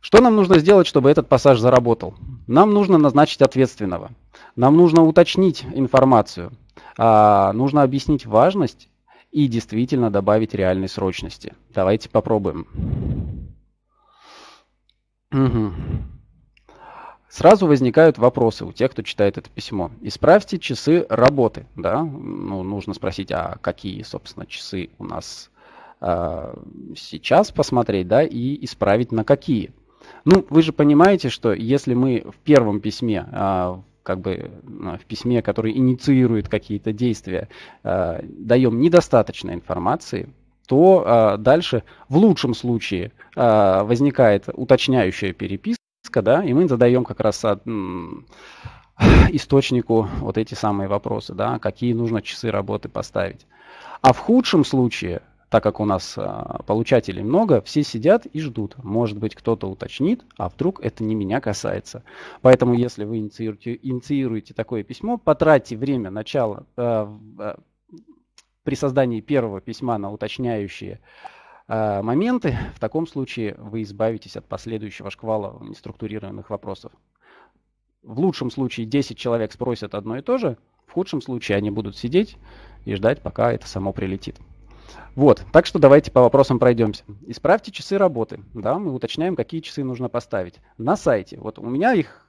Что нам нужно сделать, чтобы этот пассаж заработал? Нам нужно назначить ответственного. Нам нужно уточнить информацию а, нужно объяснить важность и действительно добавить реальной срочности. Давайте попробуем. Угу. Сразу возникают вопросы у тех, кто читает это письмо. Исправьте часы работы. Да? Ну, нужно спросить, а какие, собственно, часы у нас э, сейчас посмотреть, да, и исправить на какие. Ну, вы же понимаете, что если мы в первом письме, э, как бы в письме, который инициирует какие-то действия, э, даем недостаточно информации, то э, дальше в лучшем случае э, возникает уточняющая переписка, да, и мы задаем как раз источнику вот эти самые вопросы, да, какие нужно часы работы поставить. А в худшем случае так как у нас а, получателей много, все сидят и ждут. Может быть, кто-то уточнит, а вдруг это не меня касается. Поэтому, если вы инициируете, инициируете такое письмо, потратьте время начала э, э, при создании первого письма на уточняющие моменты. В таком случае вы избавитесь от последующего шквала неструктурированных вопросов. В лучшем случае 10 человек спросят одно и то же, в худшем случае они будут сидеть и ждать, пока это само прилетит. Вот, так что давайте по вопросам пройдемся. Исправьте часы работы. Да, мы уточняем, какие часы нужно поставить. На сайте, вот у меня их,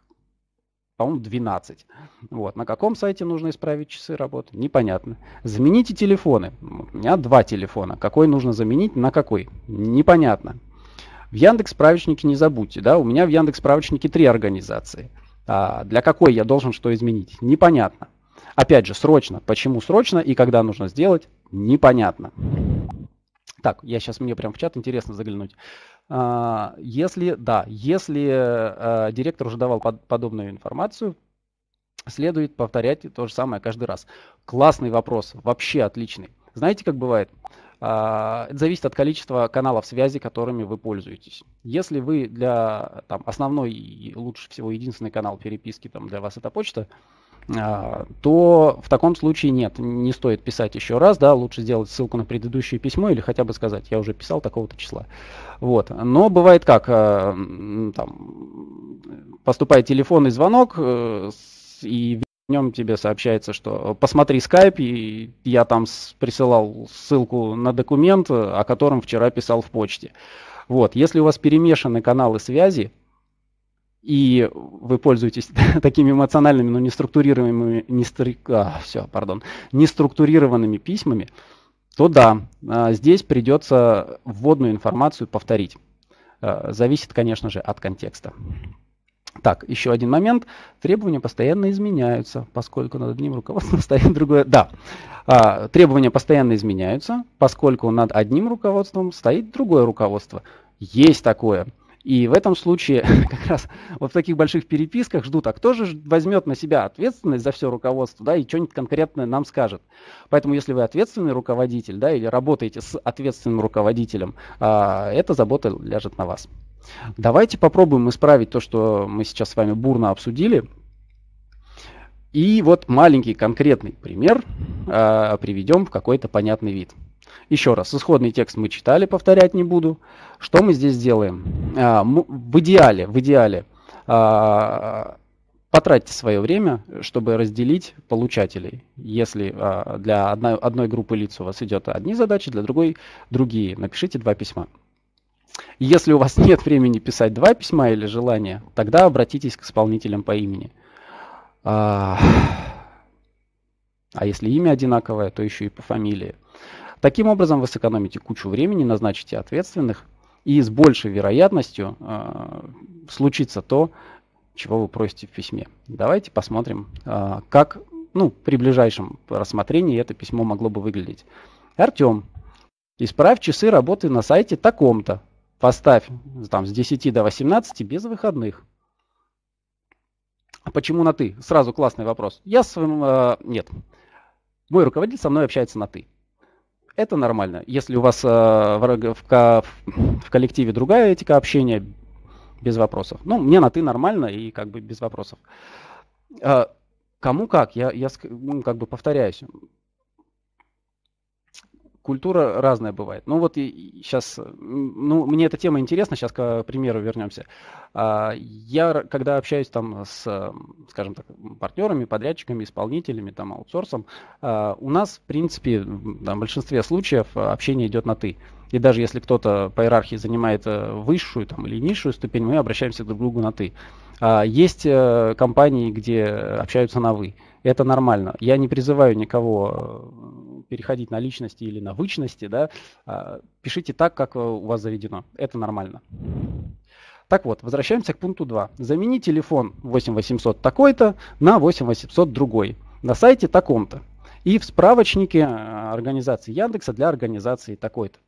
по-моему, 12. Вот, на каком сайте нужно исправить часы работы? Непонятно. Замените телефоны. У меня два телефона. Какой нужно заменить, на какой? Непонятно. В Яндекс справочнике не забудьте, да, у меня в Яндекс справочнике три организации. А для какой я должен что изменить? Непонятно. Опять же, срочно. Почему срочно и когда нужно сделать? непонятно. Так, я сейчас, мне прям в чат интересно заглянуть. А, если, да, если а, директор уже давал под, подобную информацию, следует повторять то же самое каждый раз. Классный вопрос, вообще отличный. Знаете, как бывает? А, это зависит от количества каналов связи, которыми вы пользуетесь. Если вы для там, основной и лучше всего единственный канал переписки там, для вас это почта, то в таком случае нет, не стоит писать еще раз, да, лучше сделать ссылку на предыдущее письмо или хотя бы сказать, я уже писал такого-то числа. Вот. Но бывает как, а, там, поступает телефонный звонок, э, и в нем тебе сообщается, что посмотри скайп, и я там присылал ссылку на документ, о котором вчера писал в почте. Вот. Если у вас перемешаны каналы связи, и вы пользуетесь такими эмоциональными, но не структурированными, не струк... а, все, пардон, не структурированными письмами, то да, а, здесь придется вводную информацию повторить. А, зависит, конечно же, от контекста. Так, еще один момент. Требования постоянно изменяются, поскольку над одним руководством стоит другое. Да, а, требования постоянно изменяются, поскольку над одним руководством стоит другое руководство. Есть такое. И в этом случае как раз вот в таких больших переписках ждут, а кто же возьмет на себя ответственность за все руководство, да, и что-нибудь конкретное нам скажет. Поэтому если вы ответственный руководитель, да, или работаете с ответственным руководителем, а, эта забота ляжет на вас. Давайте попробуем исправить то, что мы сейчас с вами бурно обсудили. И вот маленький конкретный пример э, приведем в какой-то понятный вид. Еще раз, исходный текст мы читали, повторять не буду. Что мы здесь делаем? Э, в идеале, в идеале э, потратьте свое время, чтобы разделить получателей. Если э, для одной, группы лиц у вас идет одни задачи, для другой другие. Напишите два письма. Если у вас нет времени писать два письма или желания, тогда обратитесь к исполнителям по имени. А, а если имя одинаковое, то еще и по фамилии. Таким образом вы сэкономите кучу времени, назначите ответственных, и с большей вероятностью э, случится то, чего вы просите в письме. Давайте посмотрим, э, как ну, при ближайшем рассмотрении это письмо могло бы выглядеть. Артем, исправь часы работы на сайте таком-то. Поставь там с 10 до 18 без выходных. А почему на ты? Сразу классный вопрос. Я с своим... Э, нет. Мой руководитель со мной общается на ты. Это нормально. Если у вас э, в, в, в коллективе другая этика общения, без вопросов. Ну, мне на ты нормально и как бы без вопросов. Э, кому как? Я, я ну, как бы повторяюсь культура разная бывает. Ну вот и сейчас, ну мне эта тема интересна, сейчас к примеру вернемся. А, я, когда общаюсь там с, скажем так, партнерами, подрядчиками, исполнителями, там, аутсорсом, а, у нас, в принципе, в большинстве случаев общение идет на «ты». И даже если кто-то по иерархии занимает э, высшую там, или низшую ступень, мы обращаемся друг к другу на «ты». А, есть э, компании, где общаются на «вы». Это нормально. Я не призываю никого э, переходить на личности или на вычности. Да? А, пишите так, как у вас заведено. Это нормально. Так вот, возвращаемся к пункту 2. Замени телефон 8800 такой-то на 8800 другой. На сайте таком-то. И в справочнике организации Яндекса для организации такой-то.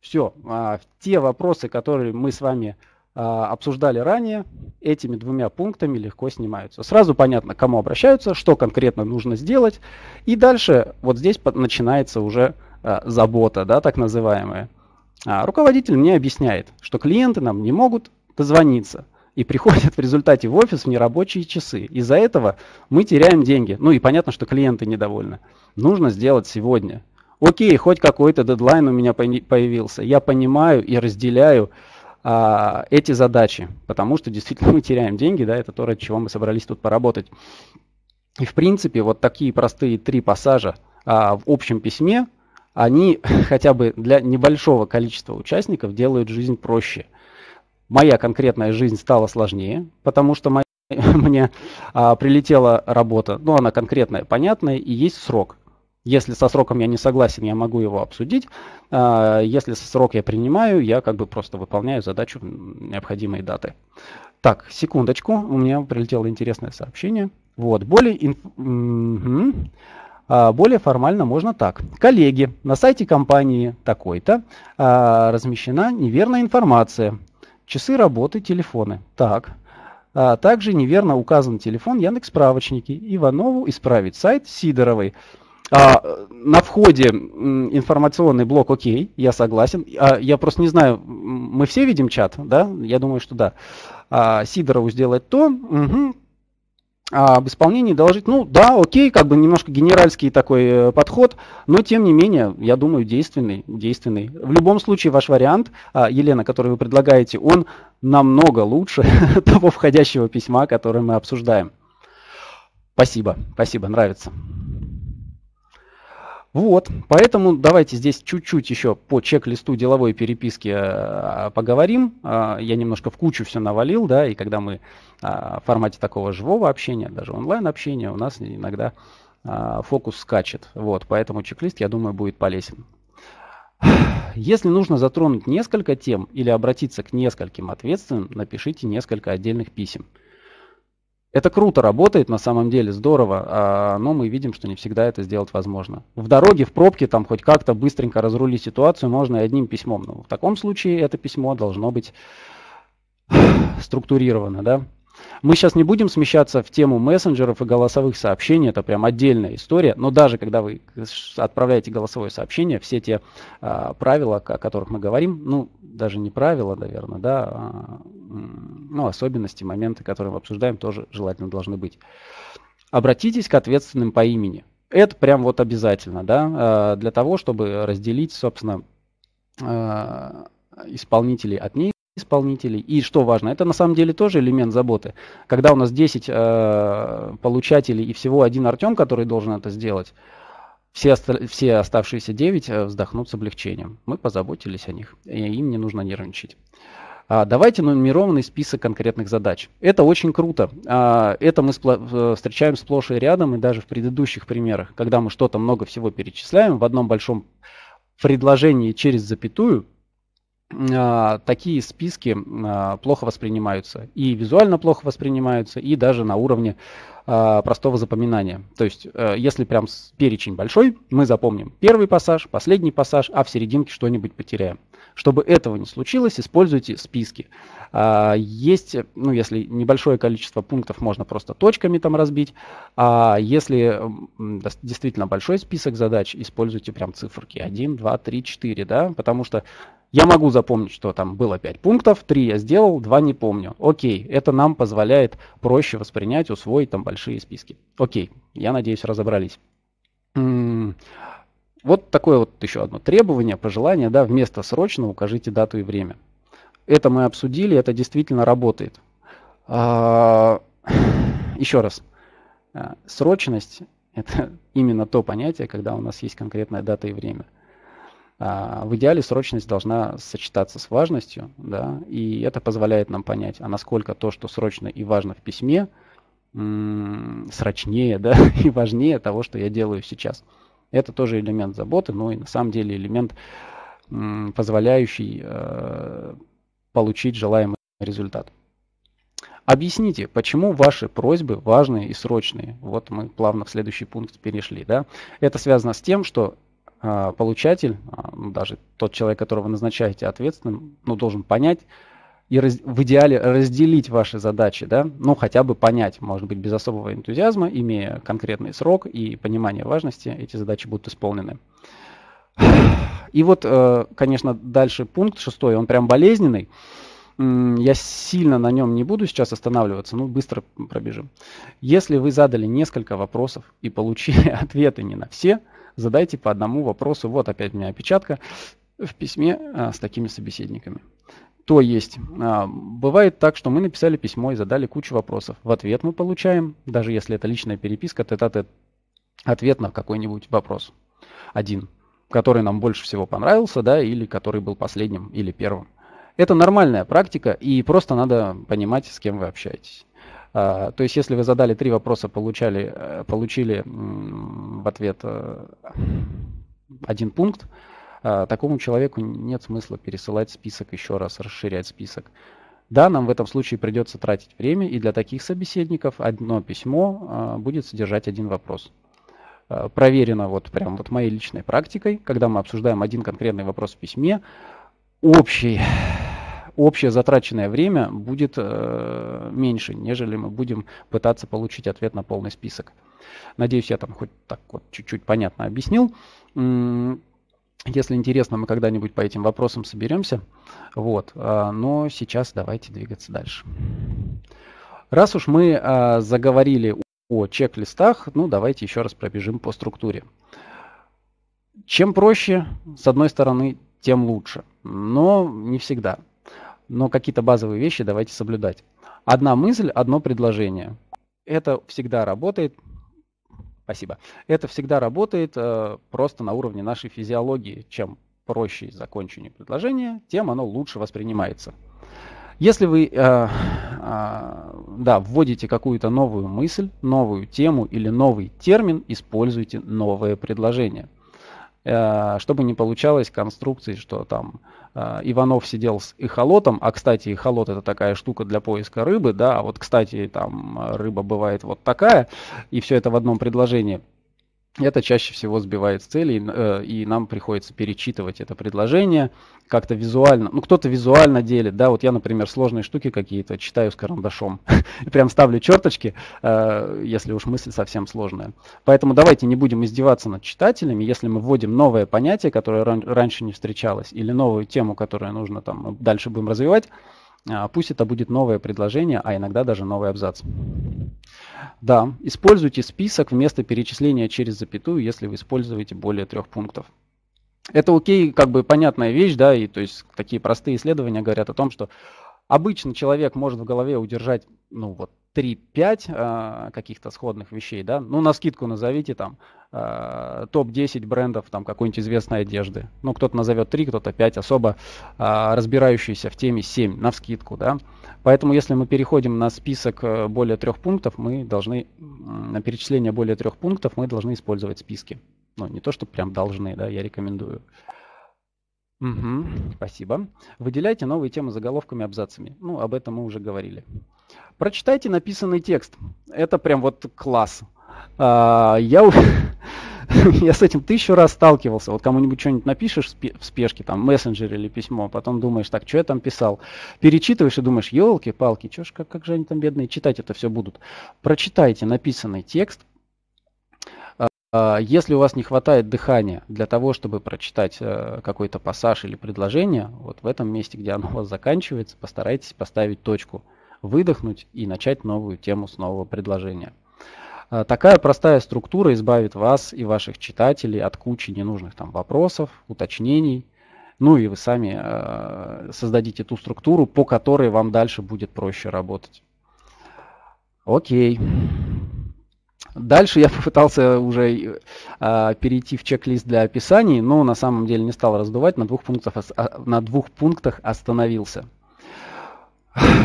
Все, а, те вопросы, которые мы с вами обсуждали ранее, этими двумя пунктами легко снимаются. Сразу понятно, к кому обращаются, что конкретно нужно сделать. И дальше вот здесь начинается уже а, забота, да, так называемая. руководитель мне объясняет, что клиенты нам не могут дозвониться и приходят в результате в офис в нерабочие часы. Из-за этого мы теряем деньги. Ну и понятно, что клиенты недовольны. Нужно сделать сегодня. Окей, хоть какой-то дедлайн у меня появился. Я понимаю и разделяю а, эти задачи, потому что действительно мы теряем деньги, да, это то, ради чего мы собрались тут поработать. И в принципе вот такие простые три пассажа а, в общем письме, они хотя бы для небольшого количества участников делают жизнь проще. Моя конкретная жизнь стала сложнее, потому что моя, мне а, прилетела работа, ну она конкретная, понятная и есть срок. Если со сроком я не согласен, я могу его обсудить. А, если срок я принимаю, я как бы просто выполняю задачу необходимой даты. Так, секундочку, у меня прилетело интересное сообщение. Вот, более, инф... угу. более формально можно так. Коллеги, на сайте компании такой-то а, размещена неверная информация. Часы работы, телефоны. Так. Также неверно указан телефон Яндекс справочники. Иванову исправить сайт Сидоровой. А, на входе информационный блок, окей, я согласен. А, я просто не знаю, мы все видим чат, да? Я думаю, что да. А, Сидорову сделать то, угу. а об исполнении доложить, ну да, окей, как бы немножко генеральский такой э, подход, но тем не менее, я думаю, действенный, действенный. В любом случае, ваш вариант, а, Елена, который вы предлагаете, он намного лучше того входящего письма, которое мы обсуждаем. Спасибо, спасибо, нравится. Вот, поэтому давайте здесь чуть-чуть еще по чек-листу деловой переписки э, поговорим. Э, я немножко в кучу все навалил, да, и когда мы э, в формате такого живого общения, даже онлайн-общения, у нас иногда фокус скачет. Вот, поэтому чек-лист, я думаю, будет полезен. Если нужно затронуть несколько тем или обратиться к нескольким ответственным, напишите несколько отдельных писем. Это круто работает, на самом деле, здорово, а, но мы видим, что не всегда это сделать возможно. В дороге, в пробке, там хоть как-то быстренько разрулить ситуацию можно и одним письмом. Но в таком случае это письмо должно быть структурировано, да. Мы сейчас не будем смещаться в тему мессенджеров и голосовых сообщений, это прям отдельная история, но даже когда вы отправляете голосовое сообщение, все те а, правила, о которых мы говорим, ну, даже не правила, наверное, да, а, ну, особенности, моменты, которые мы обсуждаем, тоже желательно должны быть. Обратитесь к ответственным по имени. Это прям вот обязательно, да, а, для того, чтобы разделить, собственно, а, исполнителей от ней исполнителей. И что важно, это на самом деле тоже элемент заботы. Когда у нас 10 э, получателей и всего один Артем, который должен это сделать, все, все оставшиеся 9 э, вздохнут с облегчением. Мы позаботились о них, и им не нужно нервничать. А, давайте нумерованный список конкретных задач. Это очень круто. А, это мы э, встречаем сплошь и рядом, и даже в предыдущих примерах, когда мы что-то много всего перечисляем в одном большом предложении через запятую, такие списки а, плохо воспринимаются. И визуально плохо воспринимаются, и даже на уровне а, простого запоминания. То есть, э, если прям перечень большой, мы запомним первый пассаж, последний пассаж, а в серединке что-нибудь потеряем. Чтобы этого не случилось, используйте списки. Есть, ну, если небольшое количество пунктов, можно просто точками там разбить. А если действительно большой список задач, используйте прям циферки 1, 2, 3, 4, да, потому что я могу запомнить, что там было 5 пунктов, 3 я сделал, 2 не помню. Окей, это нам позволяет проще воспринять, усвоить там большие списки. Окей, я надеюсь, разобрались. Вот такое вот еще одно требование, пожелание, да, вместо срочно укажите дату и время. Это мы обсудили, это действительно работает. А, еще раз, а, срочность – это именно то понятие, когда у нас есть конкретная дата и время. А, в идеале срочность должна сочетаться с важностью, да, и это позволяет нам понять, а насколько то, что срочно и важно в письме, срочнее да, и важнее того, что я делаю сейчас. Это тоже элемент заботы, но и на самом деле элемент, позволяющий э, получить желаемый результат. Объясните, почему ваши просьбы важные и срочные. Вот мы плавно в следующий пункт перешли. Да? Это связано с тем, что а, получатель, ну, даже тот человек, которого назначаете ответственным, ну, должен понять и раз, в идеале разделить ваши задачи, да, ну, хотя бы понять, может быть, без особого энтузиазма, имея конкретный срок и понимание важности, эти задачи будут исполнены. И вот, э, конечно, дальше пункт шестой, он прям болезненный. Я сильно на нем не буду сейчас останавливаться, ну быстро пробежим. Если вы задали несколько вопросов и получили ответы не на все, задайте по одному вопросу. Вот опять у меня опечатка в письме а, с такими собеседниками. То есть, а, бывает так, что мы написали письмо и задали кучу вопросов. В ответ мы получаем, даже если это личная переписка, тет-а-тет, ответ на какой-нибудь вопрос. Один, который нам больше всего понравился, да, или который был последним или первым. Это нормальная практика, и просто надо понимать, с кем вы общаетесь. А, то есть, если вы задали три вопроса, получали, э, получили в ответ э, один пункт, а, такому человеку нет смысла пересылать список еще раз, расширять список. Да, нам в этом случае придется тратить время, и для таких собеседников одно письмо а, будет содержать один вопрос. Проверено вот прям вот моей личной практикой, когда мы обсуждаем один конкретный вопрос в письме, общий общее затраченное время будет э, меньше, нежели мы будем пытаться получить ответ на полный список. Надеюсь, я там хоть так вот чуть-чуть понятно объяснил. Если интересно, мы когда-нибудь по этим вопросам соберемся. Вот. А, но сейчас давайте двигаться дальше. Раз уж мы а, заговорили о чек-листах, ну давайте еще раз пробежим по структуре. Чем проще, с одной стороны, тем лучше. Но не всегда. Но какие-то базовые вещи давайте соблюдать. Одна мысль, одно предложение. Это всегда работает. Спасибо. Это всегда работает э, просто на уровне нашей физиологии. Чем проще закончение предложения, тем оно лучше воспринимается. Если вы э, э, да, вводите какую-то новую мысль, новую тему или новый термин, используйте новое предложение. Э, чтобы не получалось конструкции, что там э, Иванов сидел с эхолотом, а, кстати, эхолот это такая штука для поиска рыбы, да, а вот, кстати, там рыба бывает вот такая, и все это в одном предложении – это чаще всего сбивает с цели, э, и нам приходится перечитывать это предложение как-то визуально. Ну, кто-то визуально делит, да, вот я, например, сложные штуки какие-то читаю с карандашом. Прям ставлю черточки, э, если уж мысль совсем сложная. Поэтому давайте не будем издеваться над читателями, если мы вводим новое понятие, которое раньше не встречалось, или новую тему, которую нужно там дальше будем развивать, пусть это будет новое предложение, а иногда даже новый абзац. Да, используйте список вместо перечисления через запятую, если вы используете более трех пунктов. Это окей, как бы понятная вещь, да, и то есть такие простые исследования говорят о том, что обычно человек может в голове удержать, ну вот, 3-5 э, каких-то сходных вещей, да, ну на скидку назовите там э, топ-10 брендов там какой-нибудь известной одежды. Ну кто-то назовет 3, кто-то 5, особо э, разбирающиеся в теме 7 на скидку, да. Поэтому если мы переходим на список э, более трех пунктов, мы должны, на перечисление более трех пунктов мы должны использовать списки. Ну не то, что прям должны, да, я рекомендую. Угу, спасибо. Выделяйте новые темы заголовками, абзацами. Ну, об этом мы уже говорили. Прочитайте написанный текст. Это прям вот класс. А, я, я с этим тысячу раз сталкивался. Вот кому-нибудь что-нибудь напишешь в спешке, там, мессенджер или письмо, потом думаешь, так, что я там писал? Перечитываешь и думаешь, елки-палки, что ж, как, как же они там бедные читать это все будут? Прочитайте написанный текст, а, если у вас не хватает дыхания для того, чтобы прочитать э, какой-то пассаж или предложение, вот в этом месте, где оно у вас заканчивается, постарайтесь поставить точку, выдохнуть и начать новую тему с нового предложения. А, такая простая структура избавит вас и ваших читателей от кучи ненужных там вопросов, уточнений. Ну и вы сами э, создадите ту структуру, по которой вам дальше будет проще работать. Окей. Дальше я попытался уже э, перейти в чек-лист для описаний, но на самом деле не стал раздувать, на двух пунктах, на двух пунктах остановился.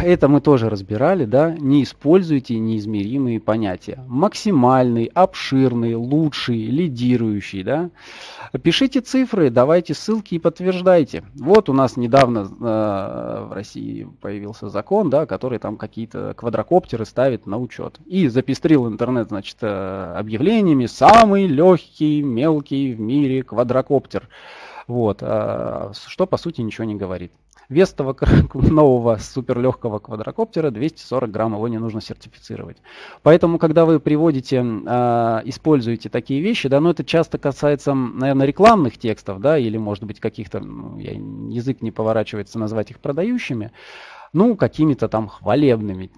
Это мы тоже разбирали, да? Не используйте неизмеримые понятия. Максимальный, обширный, лучший, лидирующий, да? Пишите цифры, давайте ссылки и подтверждайте. Вот у нас недавно э, в России появился закон, да, который там какие-то квадрокоптеры ставит на учет. И запестрил интернет, значит, э, объявлениями «самый легкий, мелкий в мире квадрокоптер». Вот, э, что по сути ничего не говорит. Вес этого нового суперлегкого квадрокоптера 240 грамм, его не нужно сертифицировать. Поэтому, когда вы приводите, э, используете такие вещи, да, но ну, это часто касается, наверное, рекламных текстов, да, или, может быть, каких-то, ну, я, язык не поворачивается назвать их продающими, ну, какими-то там хвалебными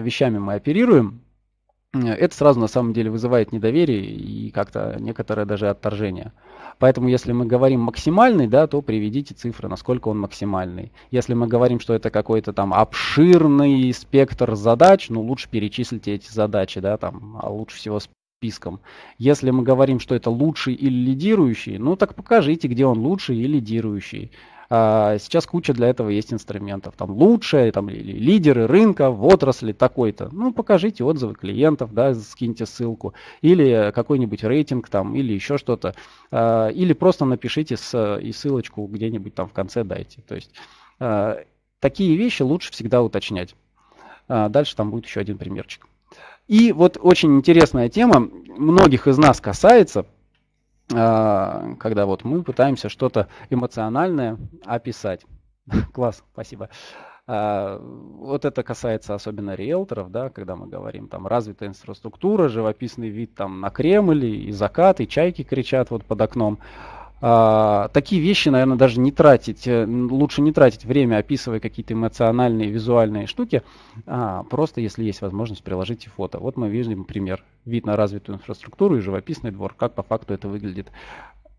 вещами мы оперируем, это сразу на самом деле вызывает недоверие и как-то некоторое даже отторжение. Поэтому если мы говорим максимальный, да, то приведите цифры, насколько он максимальный. Если мы говорим, что это какой-то там обширный спектр задач, ну лучше перечислите эти задачи, да, там, а лучше всего списком. Если мы говорим, что это лучший или лидирующий, ну так покажите, где он лучший и лидирующий. А, сейчас куча для этого есть инструментов. Там лучшие, там лидеры рынка в отрасли такой-то. Ну, покажите отзывы клиентов, да, скиньте ссылку. Или какой-нибудь рейтинг там, или еще что-то. А, или просто напишите и ссылочку где-нибудь там в конце дайте. То есть а, такие вещи лучше всегда уточнять. Дальше там будет еще один примерчик. И вот очень интересная тема, многих из нас касается – когда вот мы пытаемся что-то эмоциональное описать. Класс, спасибо. А, вот это касается особенно риэлторов, да, когда мы говорим, там развитая инфраструктура, живописный вид там на Кремль, и закат, и чайки кричат вот под окном. А, такие вещи, наверное, даже не тратить, э, лучше не тратить время, описывая какие-то эмоциональные, визуальные штуки, а просто, если есть возможность, приложите фото. Вот мы видим пример. Вид на развитую инфраструктуру и живописный двор, как по факту это выглядит.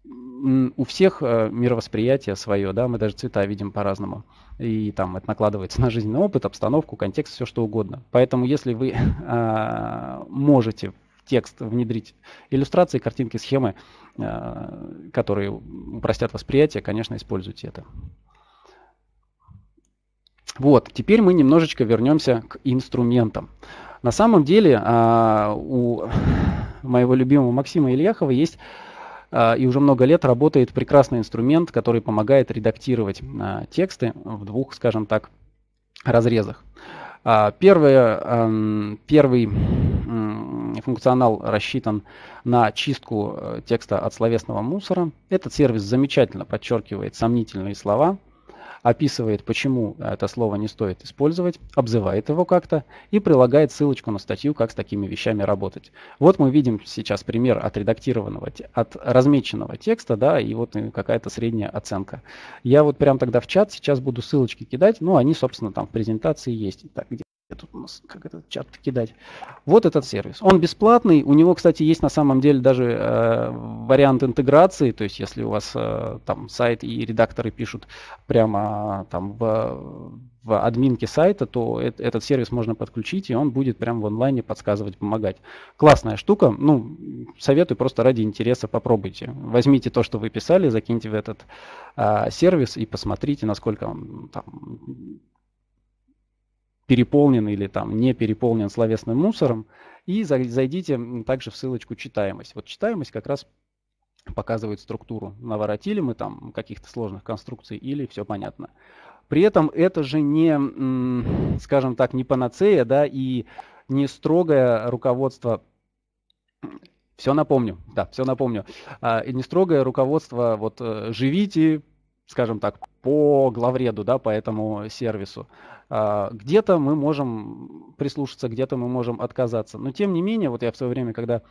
У всех э, мировосприятие свое, да, мы даже цвета видим по-разному. И там это накладывается на жизненный опыт, обстановку, контекст, все что угодно. Поэтому, если вы а, можете текст внедрить иллюстрации, картинки, схемы, которые упростят восприятие, конечно, используйте это. Вот, теперь мы немножечко вернемся к инструментам. На самом деле а, у моего любимого Максима Ильяхова есть а, и уже много лет работает прекрасный инструмент, который помогает редактировать а, тексты в двух, скажем так, разрезах. Первое, первый функционал рассчитан на чистку э, текста от словесного мусора. Этот сервис замечательно подчеркивает сомнительные слова, описывает, почему это слово не стоит использовать, обзывает его как-то и прилагает ссылочку на статью, как с такими вещами работать. Вот мы видим сейчас пример отредактированного, от размеченного текста, да, и вот какая-то средняя оценка. Я вот прям тогда в чат сейчас буду ссылочки кидать, ну, они, собственно, там в презентации есть. Так, где тут как этот чат кидать. Вот этот сервис. Он бесплатный. У него, кстати, есть на самом деле даже э, вариант интеграции. То есть, если у вас э, там сайт и редакторы пишут прямо там в, в админке сайта, то э, этот сервис можно подключить, и он будет прямо в онлайне подсказывать, помогать. Классная штука. Ну, советую просто ради интереса попробуйте. Возьмите то, что вы писали, закиньте в этот э, сервис и посмотрите, насколько он там переполнен или там не переполнен словесным мусором. И зайдите также в ссылочку читаемость. Вот читаемость как раз показывает структуру. Наворотили мы там каких-то сложных конструкций или все понятно. При этом это же не, скажем так, не панацея, да, и не строгое руководство все напомню, да, все напомню. А, и не строгое руководство, вот э, живите, скажем так, по главреду, да, по этому сервису. А, где-то мы можем прислушаться, где-то мы можем отказаться. Но тем не менее, вот я в свое время, когда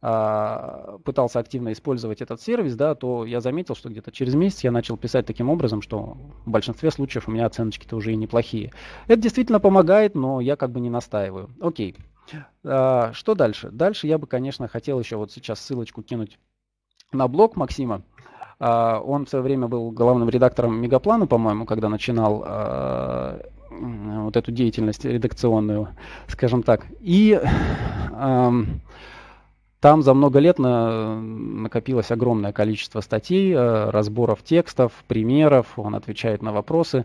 а, пытался активно использовать этот сервис, да, то я заметил, что где-то через месяц я начал писать таким образом, что в большинстве случаев у меня оценочки-то уже и неплохие. Это действительно помогает, но я как бы не настаиваю. Окей. А, что дальше? Дальше я бы, конечно, хотел еще вот сейчас ссылочку кинуть на блог Максима. Он в свое время был главным редактором Мегаплана, по-моему, когда начинал вот эту деятельность редакционную, скажем так. И там за много лет на, накопилось огромное количество статей, э, разборов текстов, примеров, он отвечает на вопросы.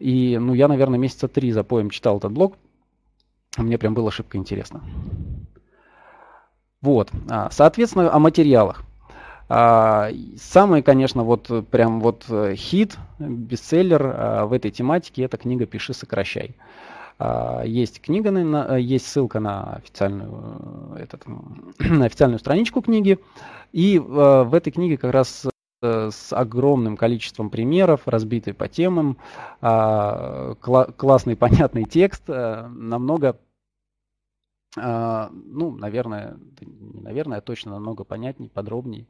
И, ну, я, наверное, месяца три за поем читал этот блог. Мне прям было шибко интересно. Вот. А, соответственно, о материалах. А, самый, конечно, вот прям вот э, хит, бестселлер а, в этой тематике это книга «Пиши, сокращай». А, есть книга, э, есть ссылка на официальную, э, этот, на официальную страничку книги. И в этой книге как раз с огромным количеством примеров, разбитый по темам, классный понятный текст, намного ну, наверное, не наверное, а точно намного понятней, подробней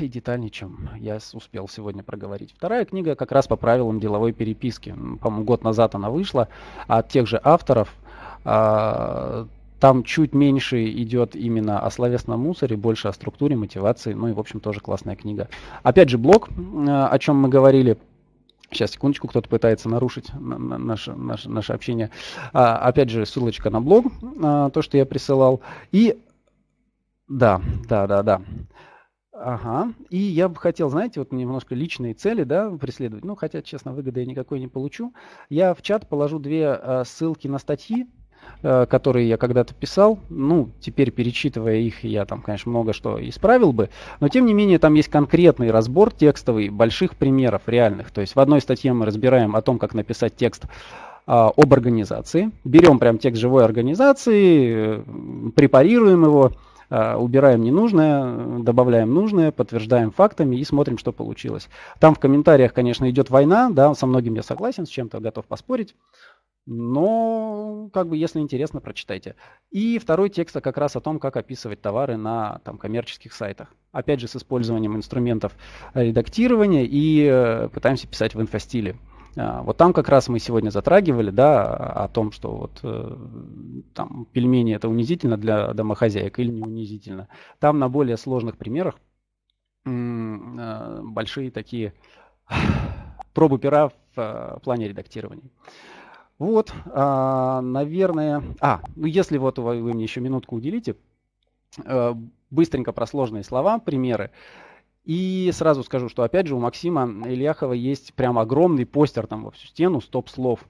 и детальнее, чем я успел сегодня проговорить. Вторая книга как раз по правилам деловой переписки. По-моему, год назад она вышла от тех же авторов. А, там чуть меньше идет именно о словесном мусоре, больше о структуре, мотивации. Ну и, в общем, тоже классная книга. Опять же, блог, а, о чем мы говорили. Сейчас, секундочку, кто-то пытается нарушить наше, наше, наше общение. А, опять же, ссылочка на блог, а, то, что я присылал. И да, да, да, да. Ага. И я бы хотел, знаете, вот немножко личные цели, да, преследовать. Ну, хотя, честно, выгоды я никакой не получу. Я в чат положу две э, ссылки на статьи, э, которые я когда-то писал. Ну, теперь перечитывая их, я там, конечно, много что исправил бы. Но, тем не менее, там есть конкретный разбор текстовый больших примеров реальных. То есть в одной статье мы разбираем о том, как написать текст об организации. Берем прям текст живой организации, препарируем его, убираем ненужное, добавляем нужное, подтверждаем фактами и смотрим, что получилось. Там в комментариях, конечно, идет война, да, со многим я согласен, с чем-то готов поспорить. Но, как бы, если интересно, прочитайте. И второй текст как раз о том, как описывать товары на там, коммерческих сайтах. Опять же, с использованием инструментов редактирования и э, пытаемся писать в инфостиле. А, вот там как раз мы сегодня затрагивали, да, о том, что вот э, там пельмени это унизительно для домохозяек или не унизительно. Там на более сложных примерах э, большие такие пробы пера в э, плане редактирования. Вот, а, наверное... А, ну если вот вы, мне еще минутку уделите, быстренько про сложные слова, примеры. И сразу скажу, что опять же у Максима Ильяхова есть прям огромный постер там во всю стену, стоп-слов.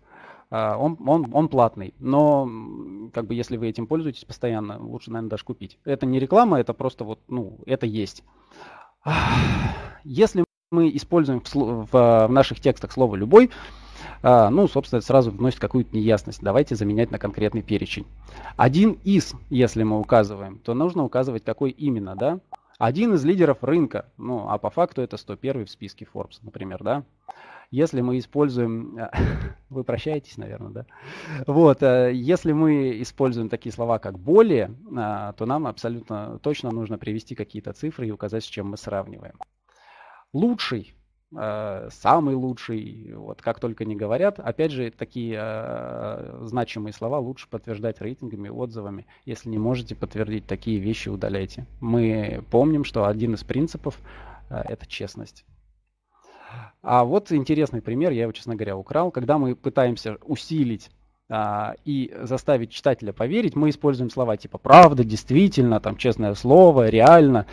А, он, он, он платный, но как бы если вы этим пользуетесь постоянно, лучше, наверное, даже купить. Это не реклама, это просто вот, ну, это есть. Если мы используем в, в, наших текстах слово «любой», а, ну, собственно, это сразу вносит какую-то неясность. Давайте заменять на конкретный перечень. Один из, если мы указываем, то нужно указывать какой именно, да? Один из лидеров рынка, ну, а по факту это 101 в списке Forbes, например, да? Если мы используем, вы прощаетесь, наверное, да? Вот, э, если мы используем такие слова, как более, а, то нам абсолютно точно нужно привести какие-то цифры и указать, с чем мы сравниваем. Лучший Э, самый лучший, вот как только не говорят. Опять же, такие э, значимые слова лучше подтверждать рейтингами, отзывами. Если не можете подтвердить, такие вещи удаляйте. Мы помним, что один из принципов э, это честность. А вот интересный пример, я его, честно говоря, украл. Когда мы пытаемся усилить а, и заставить читателя поверить, мы используем слова типа правда, действительно, там честное слово, реально.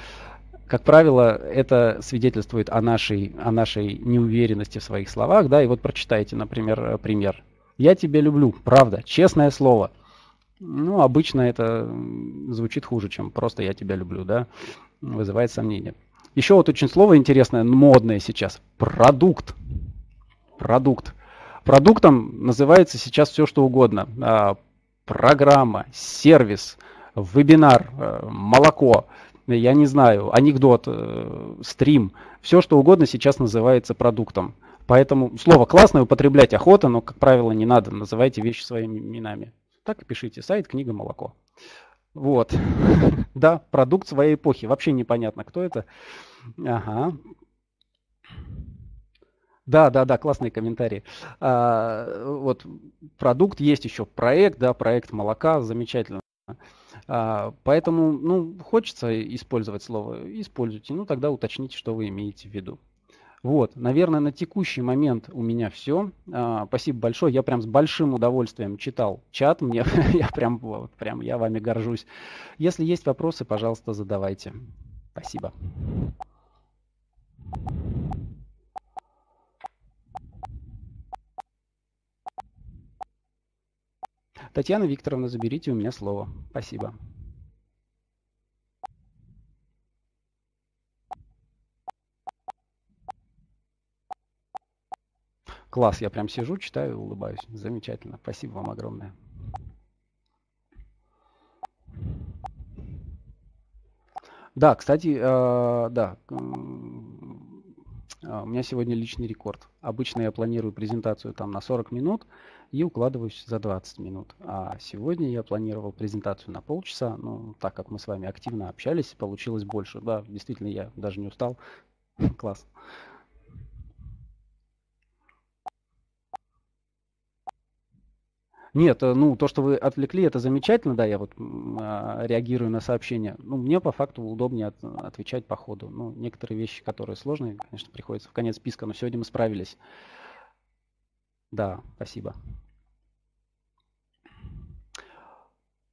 Как правило, это свидетельствует о нашей, о нашей неуверенности в своих словах. Да? И вот прочитайте, например, пример. «Я тебя люблю, правда, честное слово». Ну, обычно это звучит хуже, чем просто «я тебя люблю», да, вызывает сомнения. Еще вот очень слово интересное, модное сейчас. Продукт. Продукт. Продуктом называется сейчас все, что угодно. А, программа, сервис, вебинар, э, молоко – я не знаю, анекдот, э, стрим, все что угодно сейчас называется продуктом. Поэтому слово классное употреблять охота, но, как правило, не надо. Называйте вещи своими именами. Так и пишите. Сайт, книга, молоко. Вот. Да, продукт своей эпохи. Вообще непонятно, кто это. Ага. Да, да, да, классные комментарии. А, вот продукт есть еще проект, да, проект молока, замечательно. А, поэтому, ну, хочется использовать слово, используйте. Ну, тогда уточните, что вы имеете в виду. Вот, наверное, на текущий момент у меня все. А, спасибо большое. Я прям с большим удовольствием читал чат. Мне я прям, вот, прям я вами горжусь. Если есть вопросы, пожалуйста, задавайте. Спасибо. Татьяна Викторовна, заберите у меня слово. Спасибо. Класс, я прям сижу, читаю, улыбаюсь. Замечательно. Спасибо вам огромное. Да, кстати, э, да, э, у меня сегодня личный рекорд. Обычно я планирую презентацию там на 40 минут, и укладываюсь за 20 минут. А сегодня я планировал презентацию на полчаса, но так как мы с вами активно общались, получилось больше. Да, действительно, я даже не устал. Класс. Нет, э, ну то, что вы отвлекли, это замечательно, да, я вот а, реагирую на сообщения. Ну, мне по факту удобнее от, отвечать по ходу. Ну, некоторые вещи, которые сложные, конечно, приходится в конец списка, но сегодня мы справились. Да, спасибо.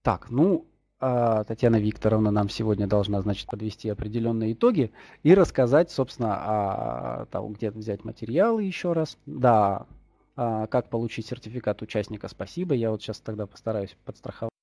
Так, ну, а, Татьяна Викторовна нам сегодня должна, значит, подвести определенные итоги и рассказать, собственно, о, того, где взять материалы еще раз. Да, а, как получить сертификат участника, спасибо. Я вот сейчас тогда постараюсь подстраховать.